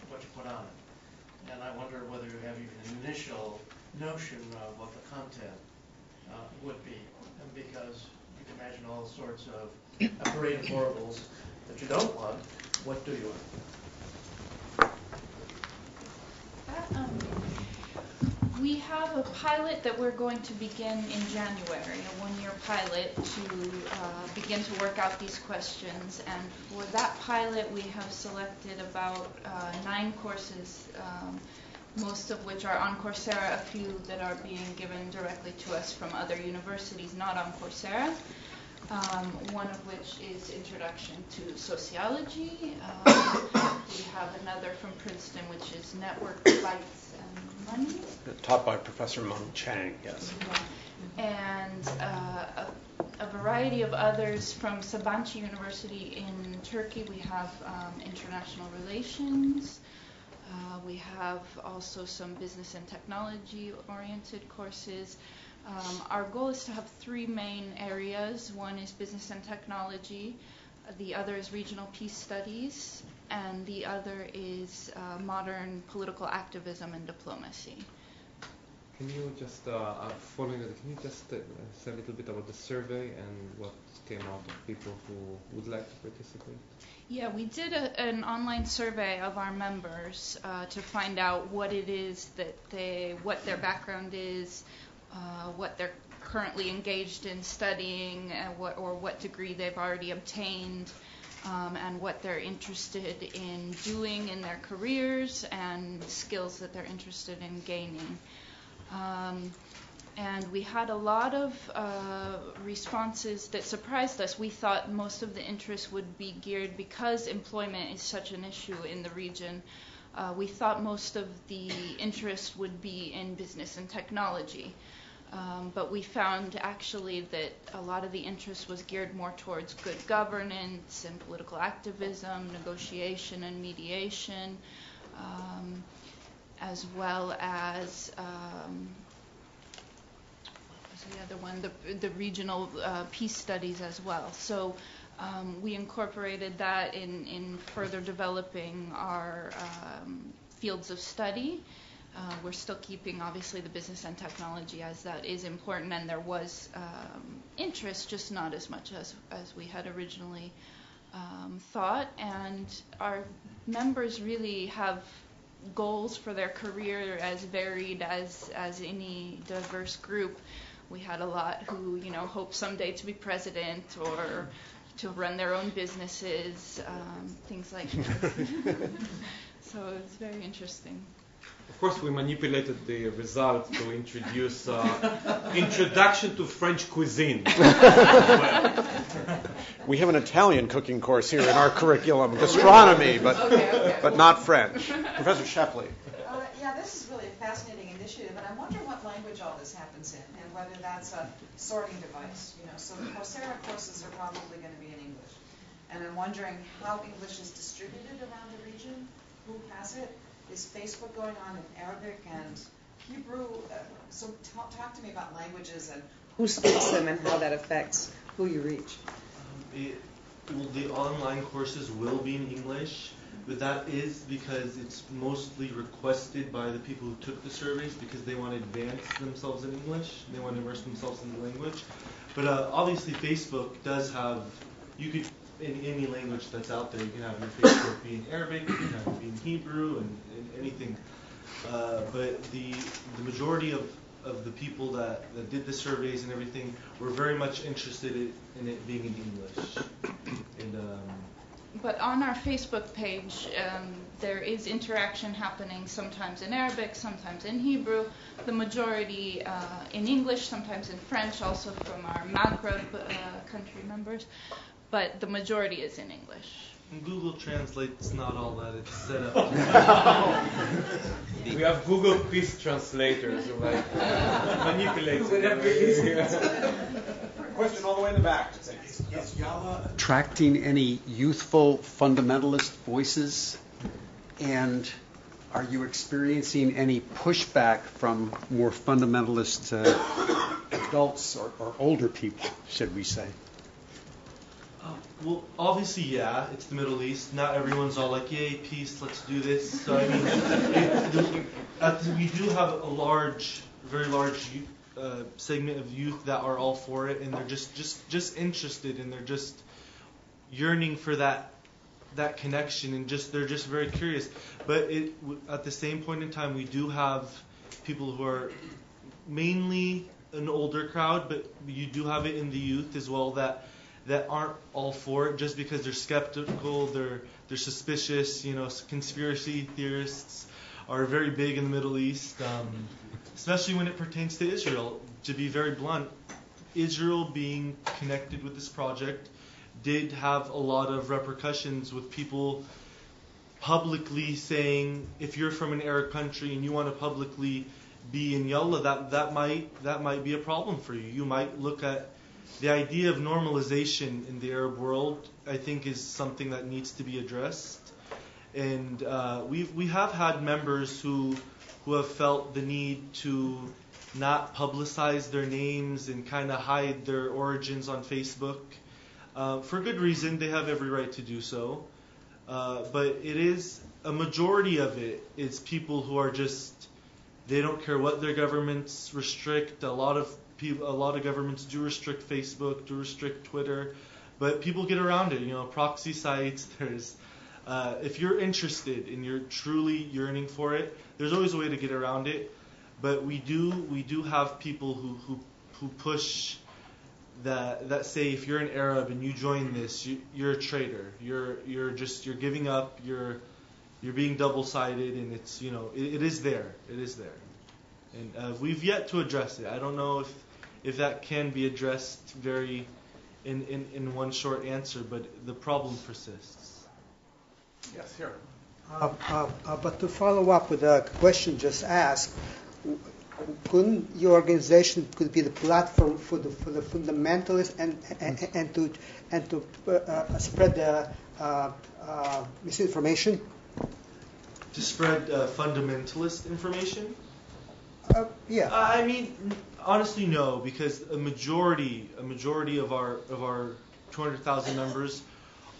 what you put on it. And I wonder whether you have even an initial notion of what the content uh, would be because you can imagine all sorts of a parade of horribles that you don't want. What do you want? Uh, um, we have a pilot that we're going to begin in January, a one-year pilot to uh, begin to work out these questions. And for that pilot, we have selected about uh, nine courses um, most of which are on Coursera, a few that are being given directly to us from other universities not on Coursera. Um, one of which is Introduction to Sociology. Um, [COUGHS] we have another from Princeton, which is Network Bytes and Money. Taught by Professor Mung Chiang, yes. Yeah. And uh, a, a, variety of others from Sabancı University in Turkey. We have um, International Relations. Uh, we have also some business and technology oriented courses. Um, our goal is to have three main areas. One is business and technology, the other is regional peace studies, and the other is uh, modern political activism and diplomacy. Can you just, uh, uh following that, can you just uh, say a little bit about the survey and what came out of people who would like to participate? Yeah, we did a, an online survey of our members uh, to find out what it is that they, what their background is, uh, what they're currently engaged in studying, uh, what, or what degree they've already obtained, um, and what they're interested in doing in their careers and skills that they're interested in gaining. Um, and we had a lot of uh, responses that surprised us. We thought most of the interest would be geared because employment is such an issue in the region. Uh, we thought most of the interest would be in business and technology. Um, but we found actually that a lot of the interest was geared more towards good governance and political activism, negotiation and mediation, um, as well as um, the other one, the, the regional uh, peace studies as well. So um, we incorporated that in, in further developing our um, fields of study. Uh, we're still keeping, obviously, the business and technology as that is important, and there was um, interest, just not as much as, as we had originally um, thought. And our members really have goals for their career as varied as, as any diverse group we had a lot who, you know, hope someday to be president or to run their own businesses, um, things like that. [LAUGHS] so it was very interesting. Of course, we manipulated the results to introduce uh, introduction to French cuisine. [LAUGHS] we have an Italian cooking course here in our curriculum, gastronomy, but okay, okay. but not French. Professor Shepley. Uh, initiative, and I'm wondering what language all this happens in and whether that's a sorting device. You know, so the Coursera courses are probably going to be in English. And I'm wondering how English is distributed around the region, who has it, is Facebook going on in Arabic and Hebrew? Uh, so talk, talk to me about languages and who speaks them and how that affects who you reach. Um, it, well, the online courses will be in English but that is because it's mostly requested by the people who took the surveys because they want to advance themselves in English. They want to immerse themselves in the language. But uh, obviously, Facebook does have, you could, in any language that's out there, you can have your Facebook be in Arabic, you can have it be in Hebrew, and, and anything. Uh, but the, the majority of, of the people that, that did the surveys and everything were very much interested in, it being in English. And um, But on our Facebook page, um, there is interaction happening sometimes in Arabic, sometimes in Hebrew, the majority uh, in English, sometimes in French, also from our Maghreb uh, country members, but the majority is in English. Google Translate's not all that it's set up. We have Google Peace translators who like manipulate whatever Question all the way in the back. Is, is YaLa attracting any youthful fundamentalist voices? And are you experiencing any pushback from more fundamentalist uh, adults or, or older people, should we say? Uh, well, obviously, yeah, it's the Middle East. Not everyone's all like, "Yay, peace, let's do this." So I mean, it, the, at the, we do have a large, very large youth, segment of youth that are all for it, and they're just, just, just interested, and they're just yearning for that, that connection, and just they're just very curious. But it, at the same point in time, we do have people who are mainly an older crowd, but you do have it in the youth as well that that aren't all for it just because they're skeptical, they're they're suspicious. You know, conspiracy theorists are very big in the Middle East, um, especially when it pertains to Israel. To be very blunt, Israel being connected with this project did have a lot of repercussions with people publicly saying if you're from an Arab country and you want to publicly be in YaLa, that that might that might be a problem for you. You might look at the idea of normalization in the Arab world. I think is something that needs to be addressed, and uh, we we have had members who who have felt the need to not publicize their names and kind of hide their origins on Facebook. Uh, for good reason, they have every right to do so. Uh, but it is a majority of it is people who are just they don't care what their governments restrict. A lot of people, a lot of governments do restrict Facebook, do restrict Twitter, but people get around it. You know, proxy sites. [LAUGHS] There's uh, if you're interested and you're truly yearning for it, there's always a way to get around it. But we do we do have people who who, who push that that say if you're an Arab and you join this, you, you're a traitor. You're you're just you're giving up. You're you're being double-sided, and it's you know it, it is there. It is there, and uh, we've yet to address it. I don't know if if that can be addressed very in, in, in one short answer, but the problem persists. Yes, here. Uh, uh, uh, But to follow up with a question just asked, couldn't your organization could be the platform for the for the fundamentalists and and, and to and to uh, uh, spread the uh, uh, misinformation? To spread uh, fundamentalist information? Uh, yeah. I mean, honestly, no, because a majority, a majority of our of our 200,000 members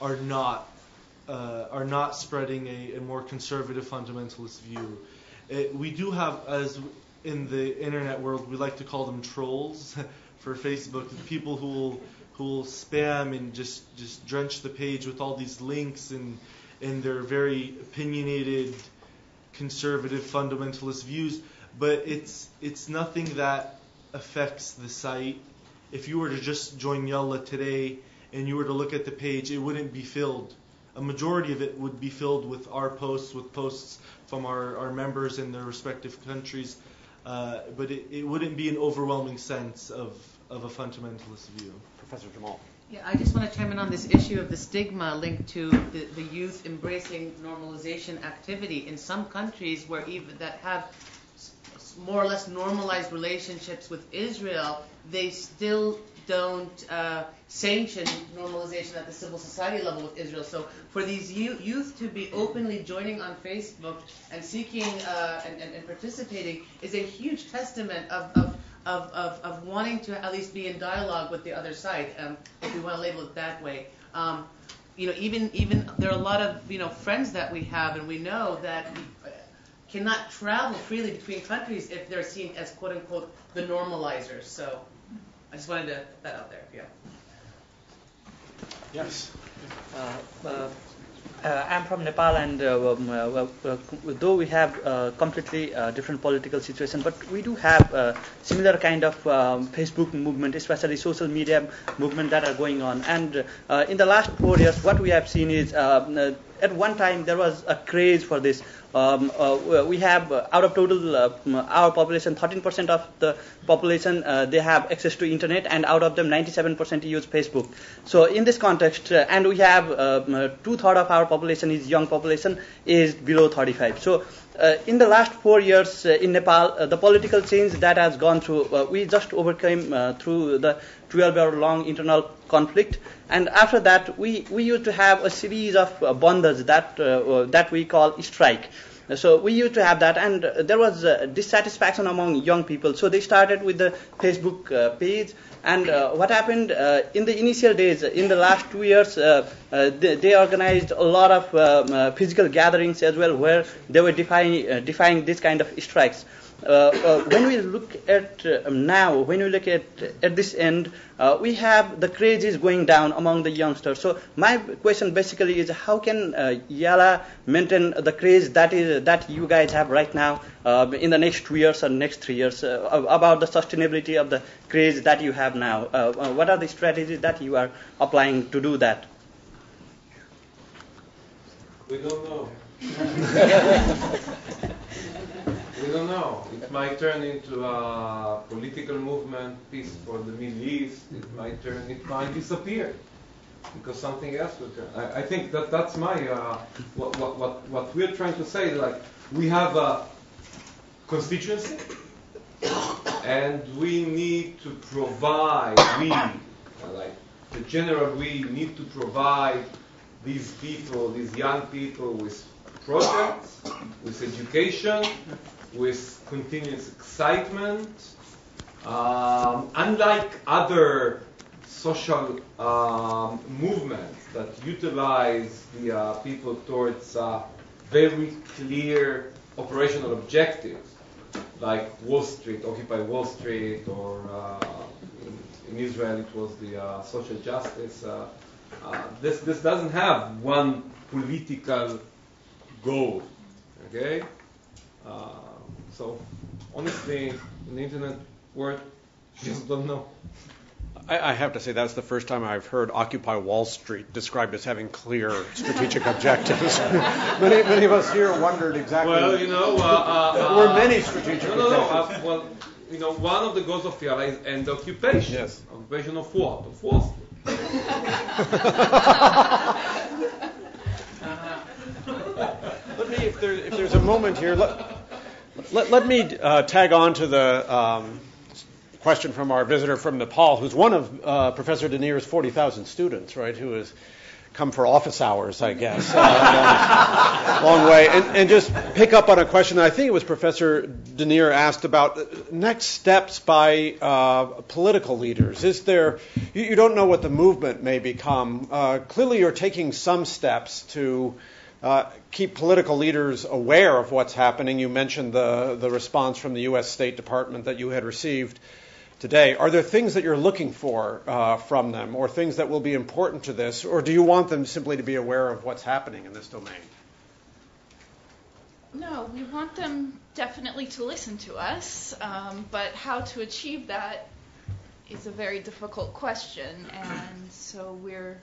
are not uh, are not spreading a, a more conservative fundamentalist view. It, we do have, as in the internet world, we like to call them trolls [LAUGHS] for Facebook, people who will who will spam and just just drench the page with all these links and and their very opinionated conservative fundamentalist views but it's it's nothing that affects the site. If you were to just join YaLa today and you were to look at the page, it wouldn't be filled. A majority of it would be filled with our posts, with posts from our, our members in their respective countries, uh, but it, it wouldn't be an overwhelming sense of, of a fundamentalist view. Professor Jamal. Yeah, I just want to chime in on this issue of the stigma linked to the, the youth embracing normalization activity in some countries where even that have s- s- more or less normalized relationships with Israel, they still don't uh, sanction normalization at the civil society level with Israel. So for these youth, to be openly joining on Facebook and seeking uh, and, and, and, participating is a huge testament of, of, of, of, of wanting to at least be in dialogue with the other side, um, if we want to label it that way. Um, you know, even even there are a lot of you know friends that we have, and we know that cannot travel freely between countries if they're seen as quote unquote the normalizers. So I just wanted to put that out there. Yeah. Yes. Uh, uh, uh, I'm from Nepal, and uh, um, uh, though we have completely different political situation, but we do have a similar kind of um, Facebook movement, especially social media movement that are going on. And in the last four years, what we have seen is at one time there was a craze for this um, uh, we have uh, out of total uh, our population 13% of the population uh, they have access to internet and out of them 97% use facebook so in this context uh, and we have uh, two third of our population is young population is below 35 so uh, in the last four years uh, in Nepal, uh, the political change that has gone through, we just overcame through the 12-hour long internal conflict, and after that, we, we used to have a series of bandhas that that we call strike. So we used to have that, and there was dissatisfaction among young people. So they started with the Facebook uh, page, and uh, what happened uh, in the initial days, in the last two years, they, they, organized a lot of um, physical gatherings as well, where they were defying, defying this kind of strikes. Uh, uh, when we look at uh, now, when we look at at this end, we have the craze is going down among the youngsters. So my question basically is, how can YaLa maintain the craze that is that you guys have right now in the next two years or next three years about the sustainability of the craze that you have now? what are the strategies that you are applying to do that? We don't know. [LAUGHS] [LAUGHS] We don't know. It might turn into a political movement, peace for the Middle East. It might turn. It might disappear because something else will turn. I, I think that that's my uh, what, what what what we're trying to say. Like we have a constituency, and we need to provide. We like the general. We need to provide these people, these young people, with projects, with education, with continuous excitement. Um, unlike other social um, movements that utilize the uh, people towards uh, very clear operational objectives, like Wall Street, Occupy Wall Street, or uh, in, in, Israel it was the uh, social justice. Uh, uh, this this doesn't have one political goal. Okay. So honestly, in the internet world, just don't know. I, I have to say that's the first time I've heard Occupy Wall Street described as having clear strategic objectives. [LAUGHS] many, many of us here wondered exactly. Well, you know, uh, uh, there were many strategic no, no, no, uh, well, you know, one of the goals of YaLa is end occupation. Yes. Occupation of what? Of Wall Street. [LAUGHS] [LAUGHS] let me, if, there, if there's a moment here, let, let, let me uh, tag on to the um, question from our visitor from Nepal, who's one of uh, Professor Duneier's 40,000 students, right, who has come for office hours, I guess, uh, long, long, way, and, and, just pick up on a question that I think it was Professor Duneier asked about next steps by uh, political leaders. Is there, you, you, don't know what the movement may become. Uh, clearly, you're taking some steps to uh, keep political leaders aware of what's happening. You mentioned the, the response from the U.S. State Department that you had received today. Are there things that you're looking for uh, from them, or things that will be important to this, or do you want them simply to be aware of what's happening in this domain? No, we want them definitely to listen to us, um, but how to achieve that is a very difficult question, and so we're,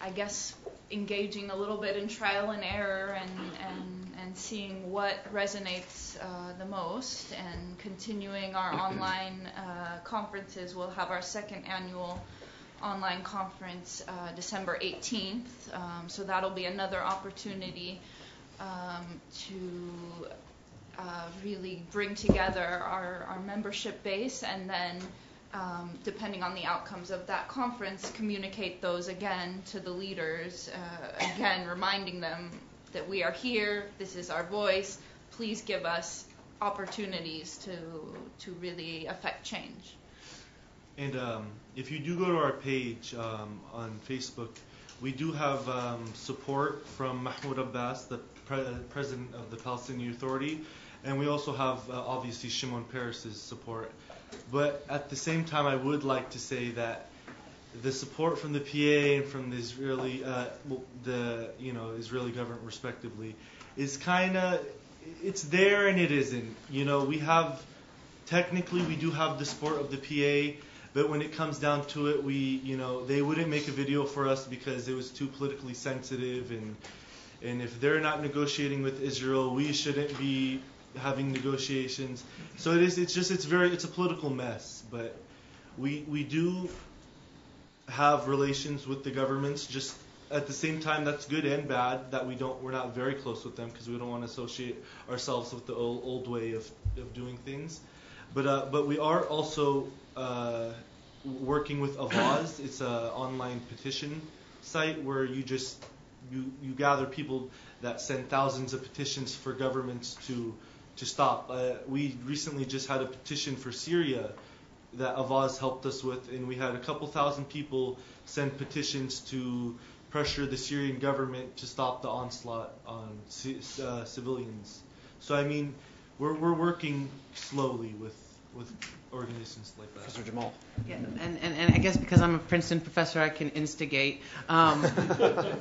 I guess, engaging a little bit in trial and error and, and, and seeing what resonates uh, the most and continuing our [CLEARS THROAT] online uh, conferences. We'll have our second annual online conference uh, December 18th, um, so that'll be another opportunity um, to uh, really bring together our, our membership base and then um, depending on the outcomes of that conference, communicate those again to the leaders, uh, again reminding them that we are here, this is our voice, please give us opportunities to to really affect change. And um, if you do go to our page um, on Facebook, we do have um, support from Mahmoud Abbas, the pre- president of the Palestinian Authority, and we also have uh, obviously Shimon Peres's support. But at the same time, I would like to say that the support from the PA and from the Israeli, uh, the you know Israeli government respectively, is kind of it's there and it isn't. You know, we have technically we do have the support of the PA, but when it comes down to it, we you know they wouldn't make a video for us because it was too politically sensitive and and if they're not negotiating with Israel, we shouldn't be having negotiations. So it is. It's just. It's very. It's a political mess. But we we do have relations with the governments. Just at the same time, that's good and bad that we don't. We're not very close with them because we don't want to associate ourselves with the old, old way of of doing things. But uh, but we are also uh, working with Avaaz. [COUGHS] It's an online petition site where you just you you gather people that send thousands of petitions for governments to to stop. Uh, we recently just had a petition for Syria that Avaaz helped us with, and we had a couple thousand people send petitions to pressure the Syrian government to stop the onslaught on uh, civilians. So I mean, we're we're working slowly with with organizations like that. Professor Jamal. Yeah, and, and, and I guess because I'm a Princeton professor, I can instigate. Um,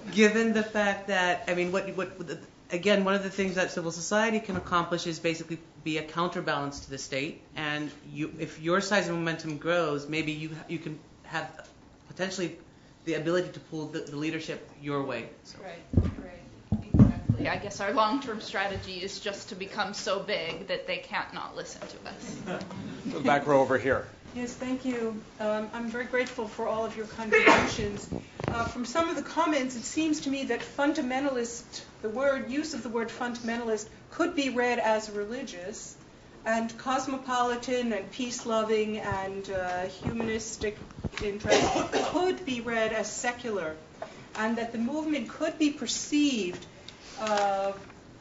[LAUGHS] given the fact that, I mean, what, what, again, one of the things that civil society can accomplish is basically be a counterbalance to the state. And you, if your size and momentum grows, maybe you you can have potentially the ability to pull the, the leadership your way. So. Right, right, exactly. I guess our long-term strategy is just to become so big that they can't not listen to us. [LAUGHS] the back row over here. Yes, thank you. Um, I'm very grateful for all of your contributions. Uh, from some of the comments, it seems to me that fundamentalist, the word use of the word fundamentalist, could be read as religious, and cosmopolitan and peace-loving and uh, humanistic interest could be read as secular, and that the movement could be perceived uh,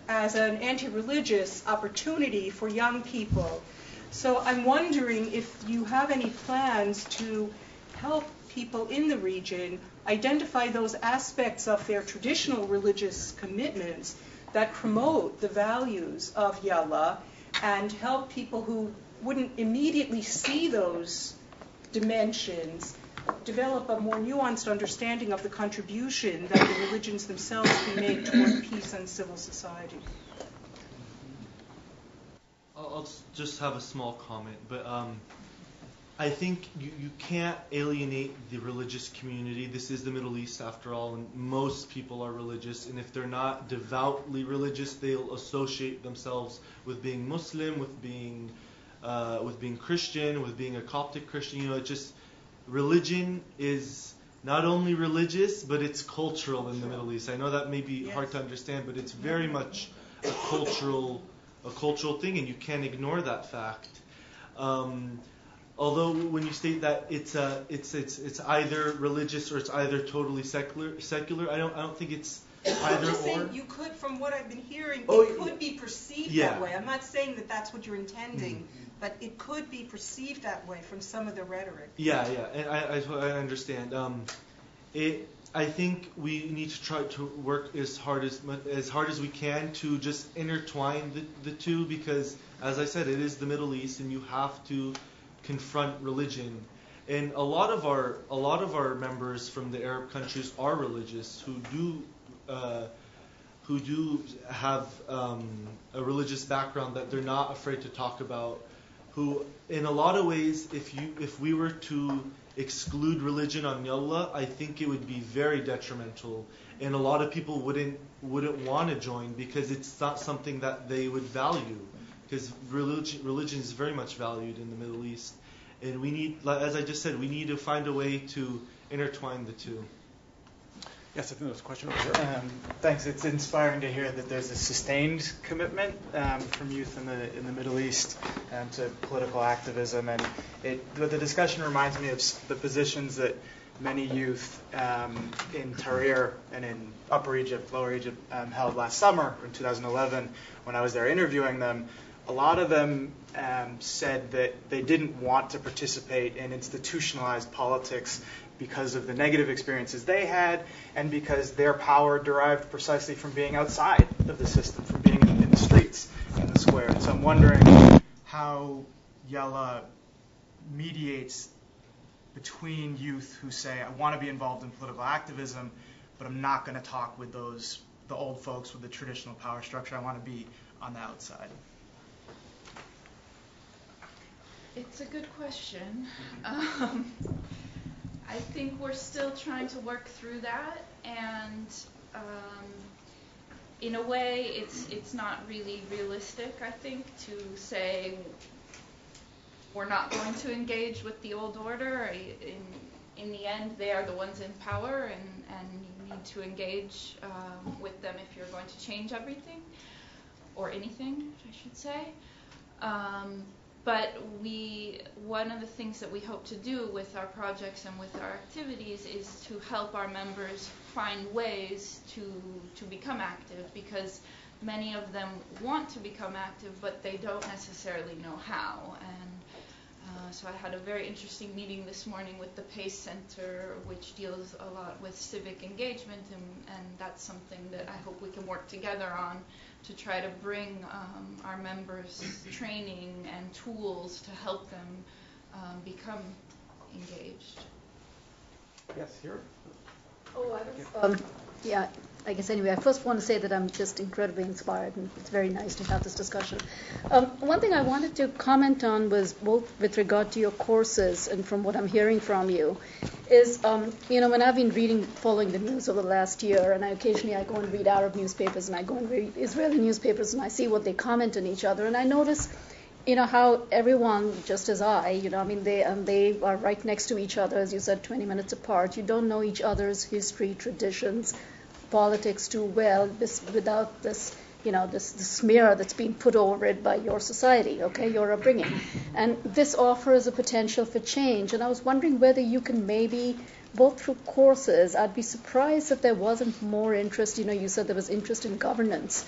as an anti-religious opportunity for young people. So I'm wondering if you have any plans to help people in the region identify those aspects of their traditional religious commitments that promote the values of YaLa and help people who wouldn't immediately see those dimensions develop a more nuanced understanding of the contribution that the religions themselves can make toward peace and civil society. I'll, just have a small comment, but um, I think you, you can't alienate the religious community. This is the Middle East, after all, and most people are religious. And if they're not devoutly religious, they'll associate themselves with being Muslim, with being uh, with being Christian, with being a Coptic Christian. You know, it just religion is not only religious, but it's cultural in the Middle East. I know that may be yes. hard to understand, but it's very much a cultural a cultural thing, and you can't ignore that fact. Um, although when you state that it's a, it's it's it's either religious or it's either totally secular, secular, I don't I don't think it's either I'm just or. you could, from what I've been hearing, oh, it could be perceived yeah. that way. I'm not saying that that's what you're intending, mm-hmm. but it could be perceived that way from some of the rhetoric. Yeah, yeah, and I I, I understand. Um, it I think we need to try to work as hard as as hard as we can to just intertwine the, the two because, as I said, it is the Middle East, and you have to confront religion. And a lot of our a lot of our members from the Arab countries are religious who do uh, who do have um, a religious background that they're not afraid to talk about. Who, in a lot of ways, if you if we were to exclude religion on YaLa, I think it would be very detrimental, and a lot of people wouldn't wouldn't want to join because it's not something that they would value. Because religion religion is very much valued in the Middle East, and we need, as I just said, we need to find a way to intertwine the two. Yes, I think there was a question. Um, thanks. It's inspiring to hear that there's a sustained commitment um, from youth in the in the Middle East um, to political activism, and it the, the discussion reminds me of the positions that many youth um, in Tahrir and in Upper Egypt, Lower Egypt um, held last summer in 2011 when I was there interviewing them. A lot of them um, said that they didn't want to participate in institutionalized politics because of the negative experiences they had and because their power derived precisely from being outside of the system, from being in, in the streets, in the square. And so I'm wondering how YaLa mediates between youth who say, I want to be involved in political activism, but I'm not going to talk with those, the old folks with the traditional power structure. I want to be on the outside. It's a good question. Um, I think we're still trying to work through that, and um, in a way, it's it's not really realistic. I think to say we're not going to engage with the old order. In in the end, they are the ones in power, and and you need to engage um, with them if you're going to change everything or anything, I should say. Um, but we, one of the things that we hope to do with our projects and with our activities is to help our members find ways to to become active because many of them want to become active, but they don't necessarily know how. And uh, so I had a very interesting meeting this morning with the PACE Center, which deals a lot with civic engagement, and, and that's something that I hope we can work together on to try to bring um, our members training and tools to help them um, become engaged. Yes, here. Oh, I was, um, yeah, I guess anyway, I first want to say that I'm just incredibly inspired, and it's very nice to have this discussion. Um, one thing I wanted to comment on was both with regard to your courses and from what I'm hearing from you, is um, you know when I've been reading, following the news over the last year, and I occasionally I go and read Arab newspapers and I go and read Israeli newspapers and I see what they comment on each other, and I notice you know how everyone, just as I, you know, I mean, they um, they are right next to each other, as you said, 20 minutes apart. You don't know each other's history, traditions, politics too well this, without this you know this, this smear that's being put over it by your society okay your upbringing. And this offers a potential for change. And i was wondering whether you can maybe both through courses i'd be surprised if there wasn't more interest. You know you said there was interest in governance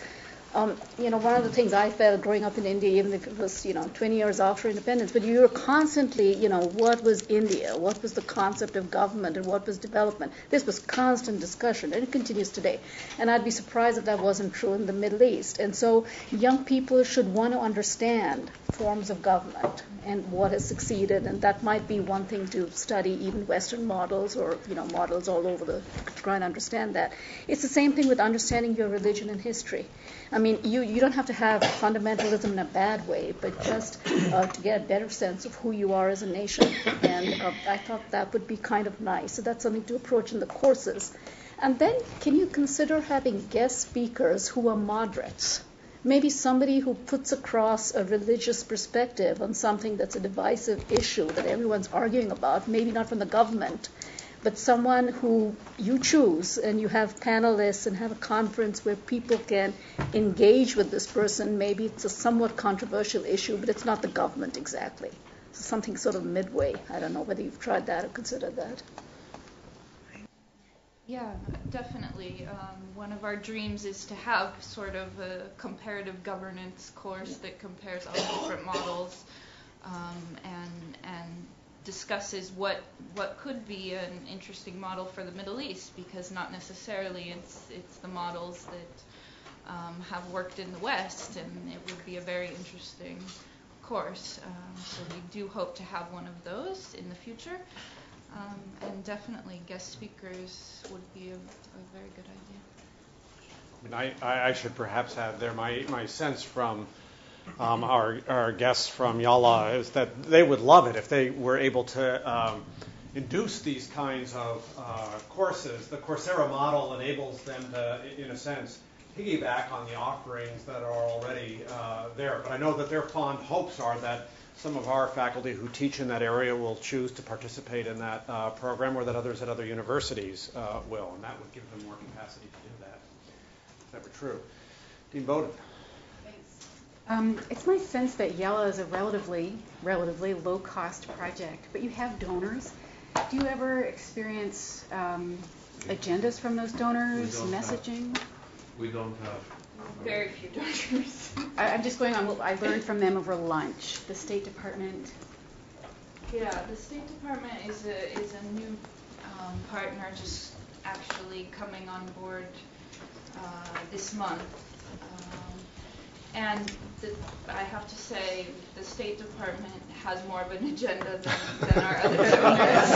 um, you know, one of the things I felt growing up in India, even if it was, you know, 20 years after independence, but you were constantly, you know, what was India? What was the concept of government and what was development? This was constant discussion, and it continues today. And I'd be surprised if that wasn't true in the Middle East. And so young people should want to understand forms of government and what has succeeded, and that might be one thing to study even Western models or, you know, models all over the, to try and understand that. It's the same thing with understanding your religion and history. I mean, you, you don't have to have fundamentalism in a bad way, but just uh, to get a better sense of who you are as a nation. And uh, I thought that would be kind of nice. So that's something to approach in the courses. And then, can you consider having guest speakers who are moderates? Maybe somebody who puts across a religious perspective on something that's a divisive issue that everyone's arguing about, maybe not from the government, but someone who you choose and you have panelists and have a conference where people can engage with this person. Maybe it's a somewhat controversial issue, but it's not the government exactly. So something sort of midway. I don't know whether you've tried that or considered that. Yeah, definitely. Um, one of our dreams is to have sort of a comparative governance course that compares all different models um, and and discusses what what could be an interesting model for the Middle East because not necessarily it's it's the models that um, have worked in the West and it would be a very interesting course. Um, so we do hope to have one of those in the future. Um, and definitely guest speakers would be a, a very good idea. I mean, I, I should perhaps add there my, my sense from um, our, our guests from YaLa is that they would love it if they were able to um, induce these kinds of uh, courses. The Coursera model enables them to, in a sense, piggyback on the offerings that are already uh, there. But I know that their fond hopes are that some of our faculty who teach in that area will choose to participate in that uh, program, or that others at other universities uh, will, and that would give them more capacity to do that. If that were true. Dean Bowden. Um, it's my sense that YaLa is a relatively, relatively low-cost project, but you have donors. Do you ever experience um, agendas from those donors, We don't have. messaging? We don't have. Very few donors. I, I'm just going on what I learned from them over lunch. The State Department. Yeah, the State Department is a is a new um, partner, just actually coming on board uh, this month. Um, and the, I have to say, the State Department has more of an agenda than, than our other [LAUGHS] donors.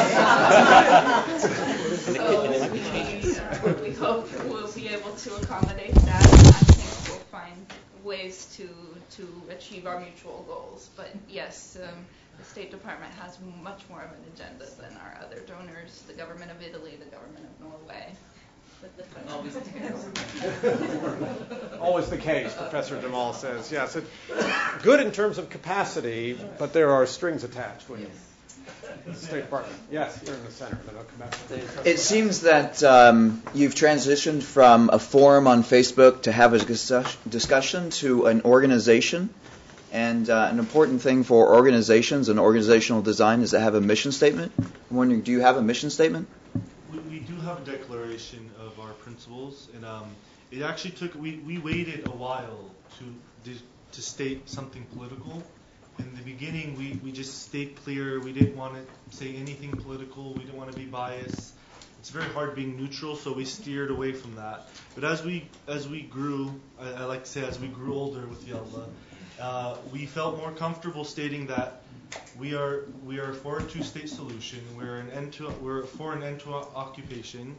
so we, uh, we hope we'll be able to accommodate that. And I think we'll find ways to to achieve our mutual goals. But yes, um, the State Department has much more of an agenda than our other donors, the government of Italy, the government of Norway. With the Always the case, Professor Jamal says. Yes, it's good in terms of capacity, but there are strings attached when you. State Department. Yes, here in the center. Then I'll come back. It seems that um, you've transitioned from a forum on Facebook to have a discuss- discussion to an organization. And uh, an important thing for organizations and organizational design is to have a mission statement. I'm wondering, do you have a mission statement? We, we do have a declaration of our principles, and um, it actually took we, we waited a while to to state something political. In the beginning, we, we just stayed clear. We didn't want to say anything political. We didn't want to be biased. It's very hard being neutral, so we steered away from that. But as we as we grew, I, I like to say as we grew older with YaLa, uh, we felt more comfortable stating that we are we are for a two-state solution. We're an end to we're for an end to occupation.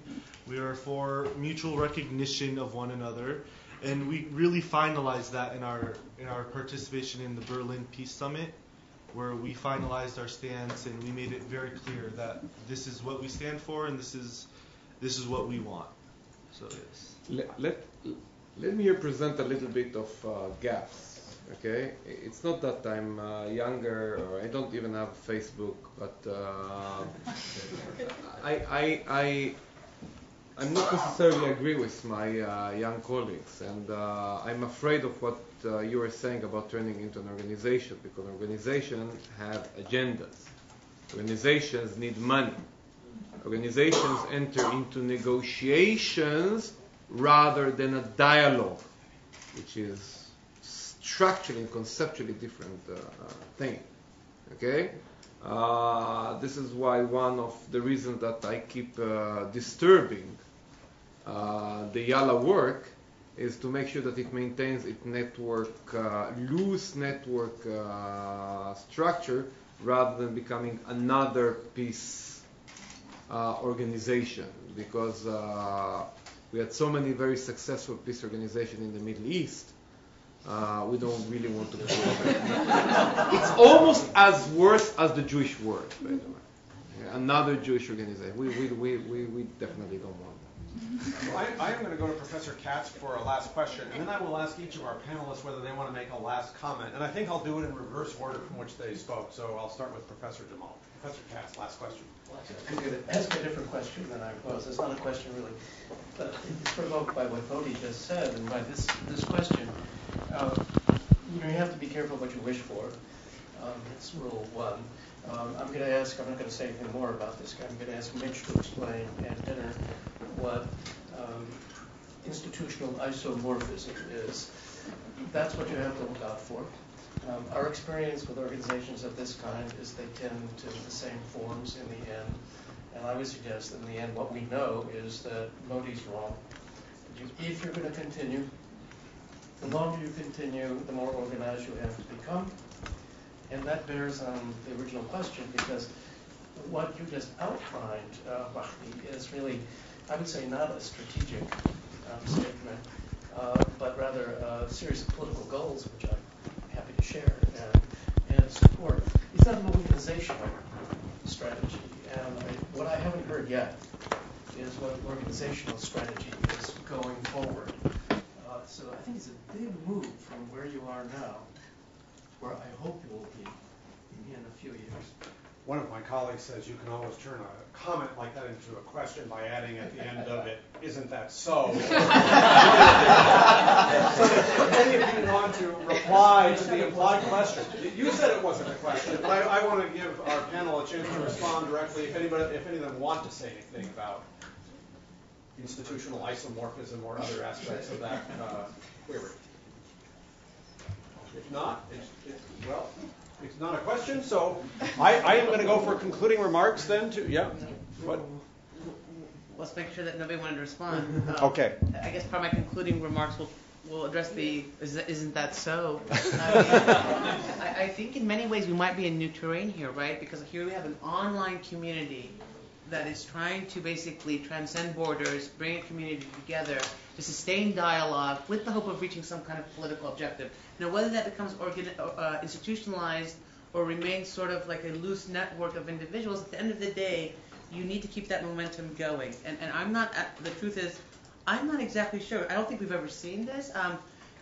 We are for mutual recognition of one another, and we really finalized that in our in our participation in the Berlin Peace Summit, where we finalized our stance and we made it very clear that this is what we stand for and this is this is what we want. So yes. Let, let, let me represent a little bit of uh, gaps. Okay, it's not that I'm uh, younger or I don't even have Facebook, but uh, I, I, I, I'm not necessarily agree with my uh, young colleagues, and uh, I'm afraid of what uh, you were saying about turning into an organization because organizations have agendas. Organizations need money. Organizations enter into negotiations rather than a dialogue, which is structurally and conceptually different uh, thing. Okay? Uh, this is why one of the reasons that I keep uh, disturbing uh, the YaLa work is to make sure that it maintains its network, uh, loose network uh, structure rather than becoming another peace uh, organization because uh, we had so many very successful peace organizations in the Middle East. Uh, we don't really want to. it's almost as worse as the Jewish word, by the way. Another Jewish organization. We, we, we, we, we definitely don't want that. Well, I, I am going to go to Professor Katz for a last question, and then I will ask each of our panelists whether they want to make a last comment. And I think I'll do it in reverse order from which they spoke. So I'll start with Professor Jamal. Professor Katz, last question. I'm going to ask a different question than I was. It's not a question really, but it's provoked by what Moty just said and by this, this question. Uh, you know, you have to be careful what you wish for. Um, it's rule one. Um, I'm going to ask, I'm not going to say anything more about this guy. I'm going to ask Mitch to explain at dinner what um, institutional isomorphism is. That's what you have to look out for. Um, our experience with organizations of this kind is they tend to the same forms in the end. And I would suggest that in the end, what we know is that Moty's wrong. If you're going to continue, the longer you continue, the more organized you have to become. And that bears on the original question because what you just outlined, uh, is really, I would say, not a strategic um, statement, uh, but rather a series of political goals, which to share and, and support. It's not an organizational strategy. And I, what I haven't heard yet is what organizational strategy is going forward. Uh, so I think it's a big move from where you are now, where I hope you will be in a few years. One of my colleagues says you can always turn a comment like that into a question by adding at the end of it, isn't that so? [LAUGHS] so that any of you want to reply to the implied question. You said it wasn't a question, but I, I want to give our panel a chance to respond directly if anybody, if any of them want to say anything about institutional isomorphism or other aspects of that uh, query. If not, it's, it's well, it's not a question, so I, I am going to go for concluding remarks then. To yeah, what? Let's make sure that nobody wanted to respond. Um, Okay. I guess part of my concluding remarks will, will address the is, isn't that so? [LAUGHS] I, I think in many ways we might be in new terrain here, right? Because here we have an online community that is trying to basically transcend borders, bring a community together to sustain dialogue with the hope of reaching some kind of political objective. Now, whether that becomes organ- uh, institutionalized or remains sort of like a loose network of individuals, at the end of the day, you need to keep that momentum going. And, and I'm not, the truth is, I'm not exactly sure. I don't think we've ever seen this. Um,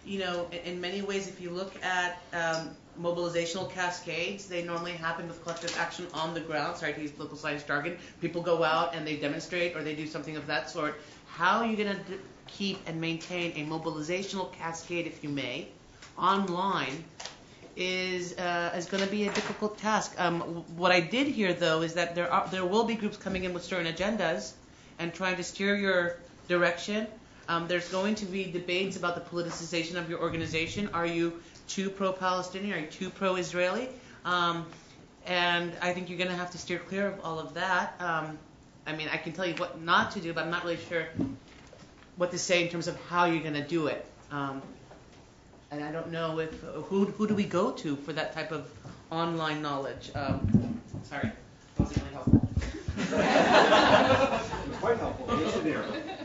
you know, in, many ways, if you look at um, mobilizational cascades, they normally happen with collective action on the ground. Sorry to use political science jargon. People go out and they demonstrate or they do something of that sort. How are you going to keep and maintain a mobilizational cascade, if you may, online is uh, is going to be a difficult task. Um, what I did hear, though, is that there are there will be groups coming in with certain agendas and trying to steer your direction. Um, there's going to be debates about the politicization of your organization. Are you too pro-Palestinian? Are you too pro-Israeli? Um, and I think you're going to have to steer clear of all of that. Um, I mean, I can tell you what not to do, but I'm not really sure what to say in terms of how you're going to do it. Um, and I don't know if who who do we go to for that type of online knowledge. Um, sorry, wasn't really helpful. Quite helpful.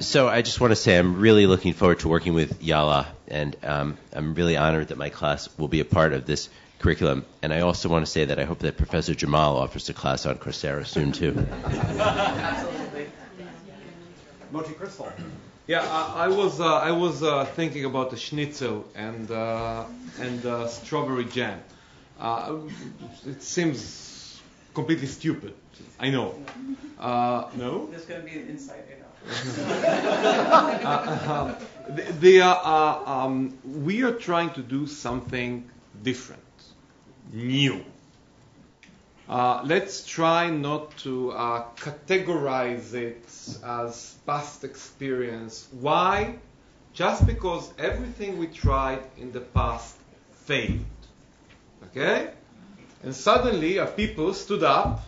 So I just want to say I'm really looking forward to working with YaLa, and um, I'm really honored that my class will be a part of this curriculum. And I also want to say that I hope that Professor Jamal offers a class on Coursera soon too. [LAUGHS] Absolutely. Moty Cristal. Yeah, I, I was uh, I was uh, thinking about the schnitzel and uh, and uh, strawberry jam. Uh, it seems completely stupid. I know. Uh, no. There's going to be an insight. [LAUGHS] the, the, um, we are trying to do something different, new. Uh, let's try not to uh, categorize it as past experience. Why? Just because everything we tried in the past failed. Okay? And suddenly a people stood up,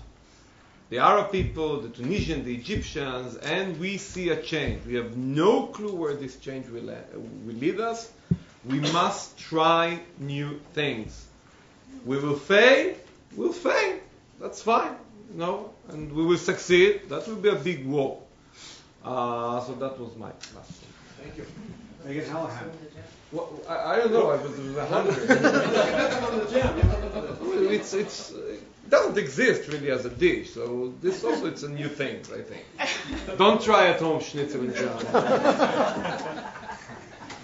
the Arab people, the Tunisian, the Egyptians, and we see a change. We have no clue where this change will, uh, will lead us. We must try new things. We will fail, we'll fail that's fine, you know, and we will succeed. That will be a big war. Uh, so that was my last one. Thank you. Megan Hallahan. Well, I, I, don't know. I was hungry. [LAUGHS] it's it's it doesn't exist really as a dish. So this also it's a new thing, I think. [LAUGHS] don't try at home schnitzel in German.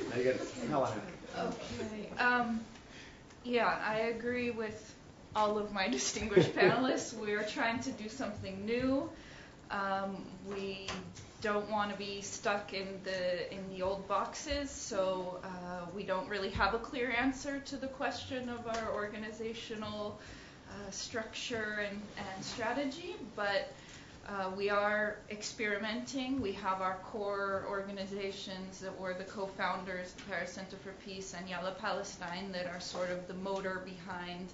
Megan Hallahan. Okay. Um, yeah, I agree with all of my [LAUGHS] distinguished panelists. We are trying to do something new. Um, we don't want to be stuck in the in the old boxes, so uh, we don't really have a clear answer to the question of our organizational uh, structure and, and strategy, but uh, we are experimenting. We have our core organizations that were the co-founders, the Peres Center for Peace and Yalla Palestine, that are sort of the motor behind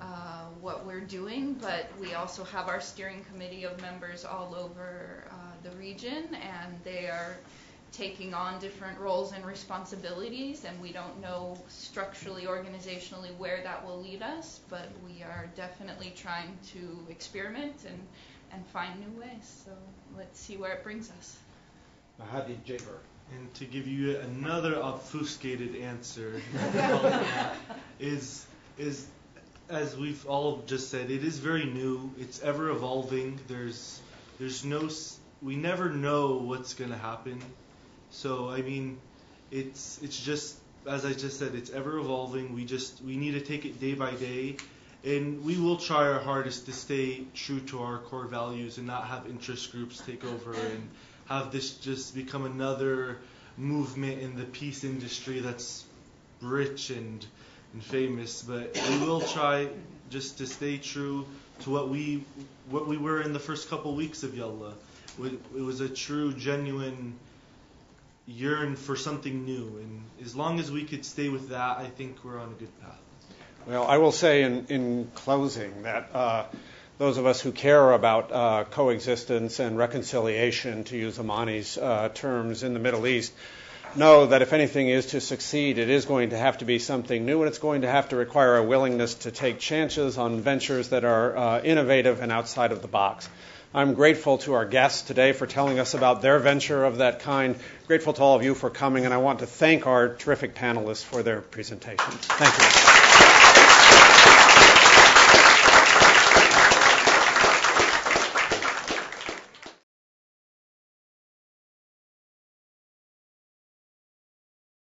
uh, what we're doing, but we also have our steering committee of members all over uh, the region, and they are taking on different roles and responsibilities, and we don't know structurally, organizationally where that will lead us, but we are definitely trying to experiment and, and find new ways. So let's see where it brings us. Mahdee Jaber. And to give you another obfuscated answer, [LAUGHS] [LAUGHS] is is as we've all just said, it is very new. It's ever evolving. There's there's no we never know what's going to happen. So I mean, it's it's just as I just said, it's ever evolving. We just we need to take it day by day, and we will try our hardest to stay true to our core values and not have interest groups take over and have this just become another movement in the peace industry that's rich and, and famous. But we will try just to stay true to what we what we were in the first couple weeks of YaLa. It was a true, genuine yearn for something new, and as long as we could stay with that, I think we're on a good path. Well, I will say in, in closing that uh, those of us who care about uh, coexistence and reconciliation, to use Amaney's uh, terms, in the Middle East, know that if anything is to succeed, it is going to have to be something new, and it's going to have to require a willingness to take chances on ventures that are uh, innovative and outside of the box. I'm grateful to our guests today for telling us about their venture of that kind. Grateful to all of you for coming, and I want to thank our terrific panelists for their presentations. Thank you.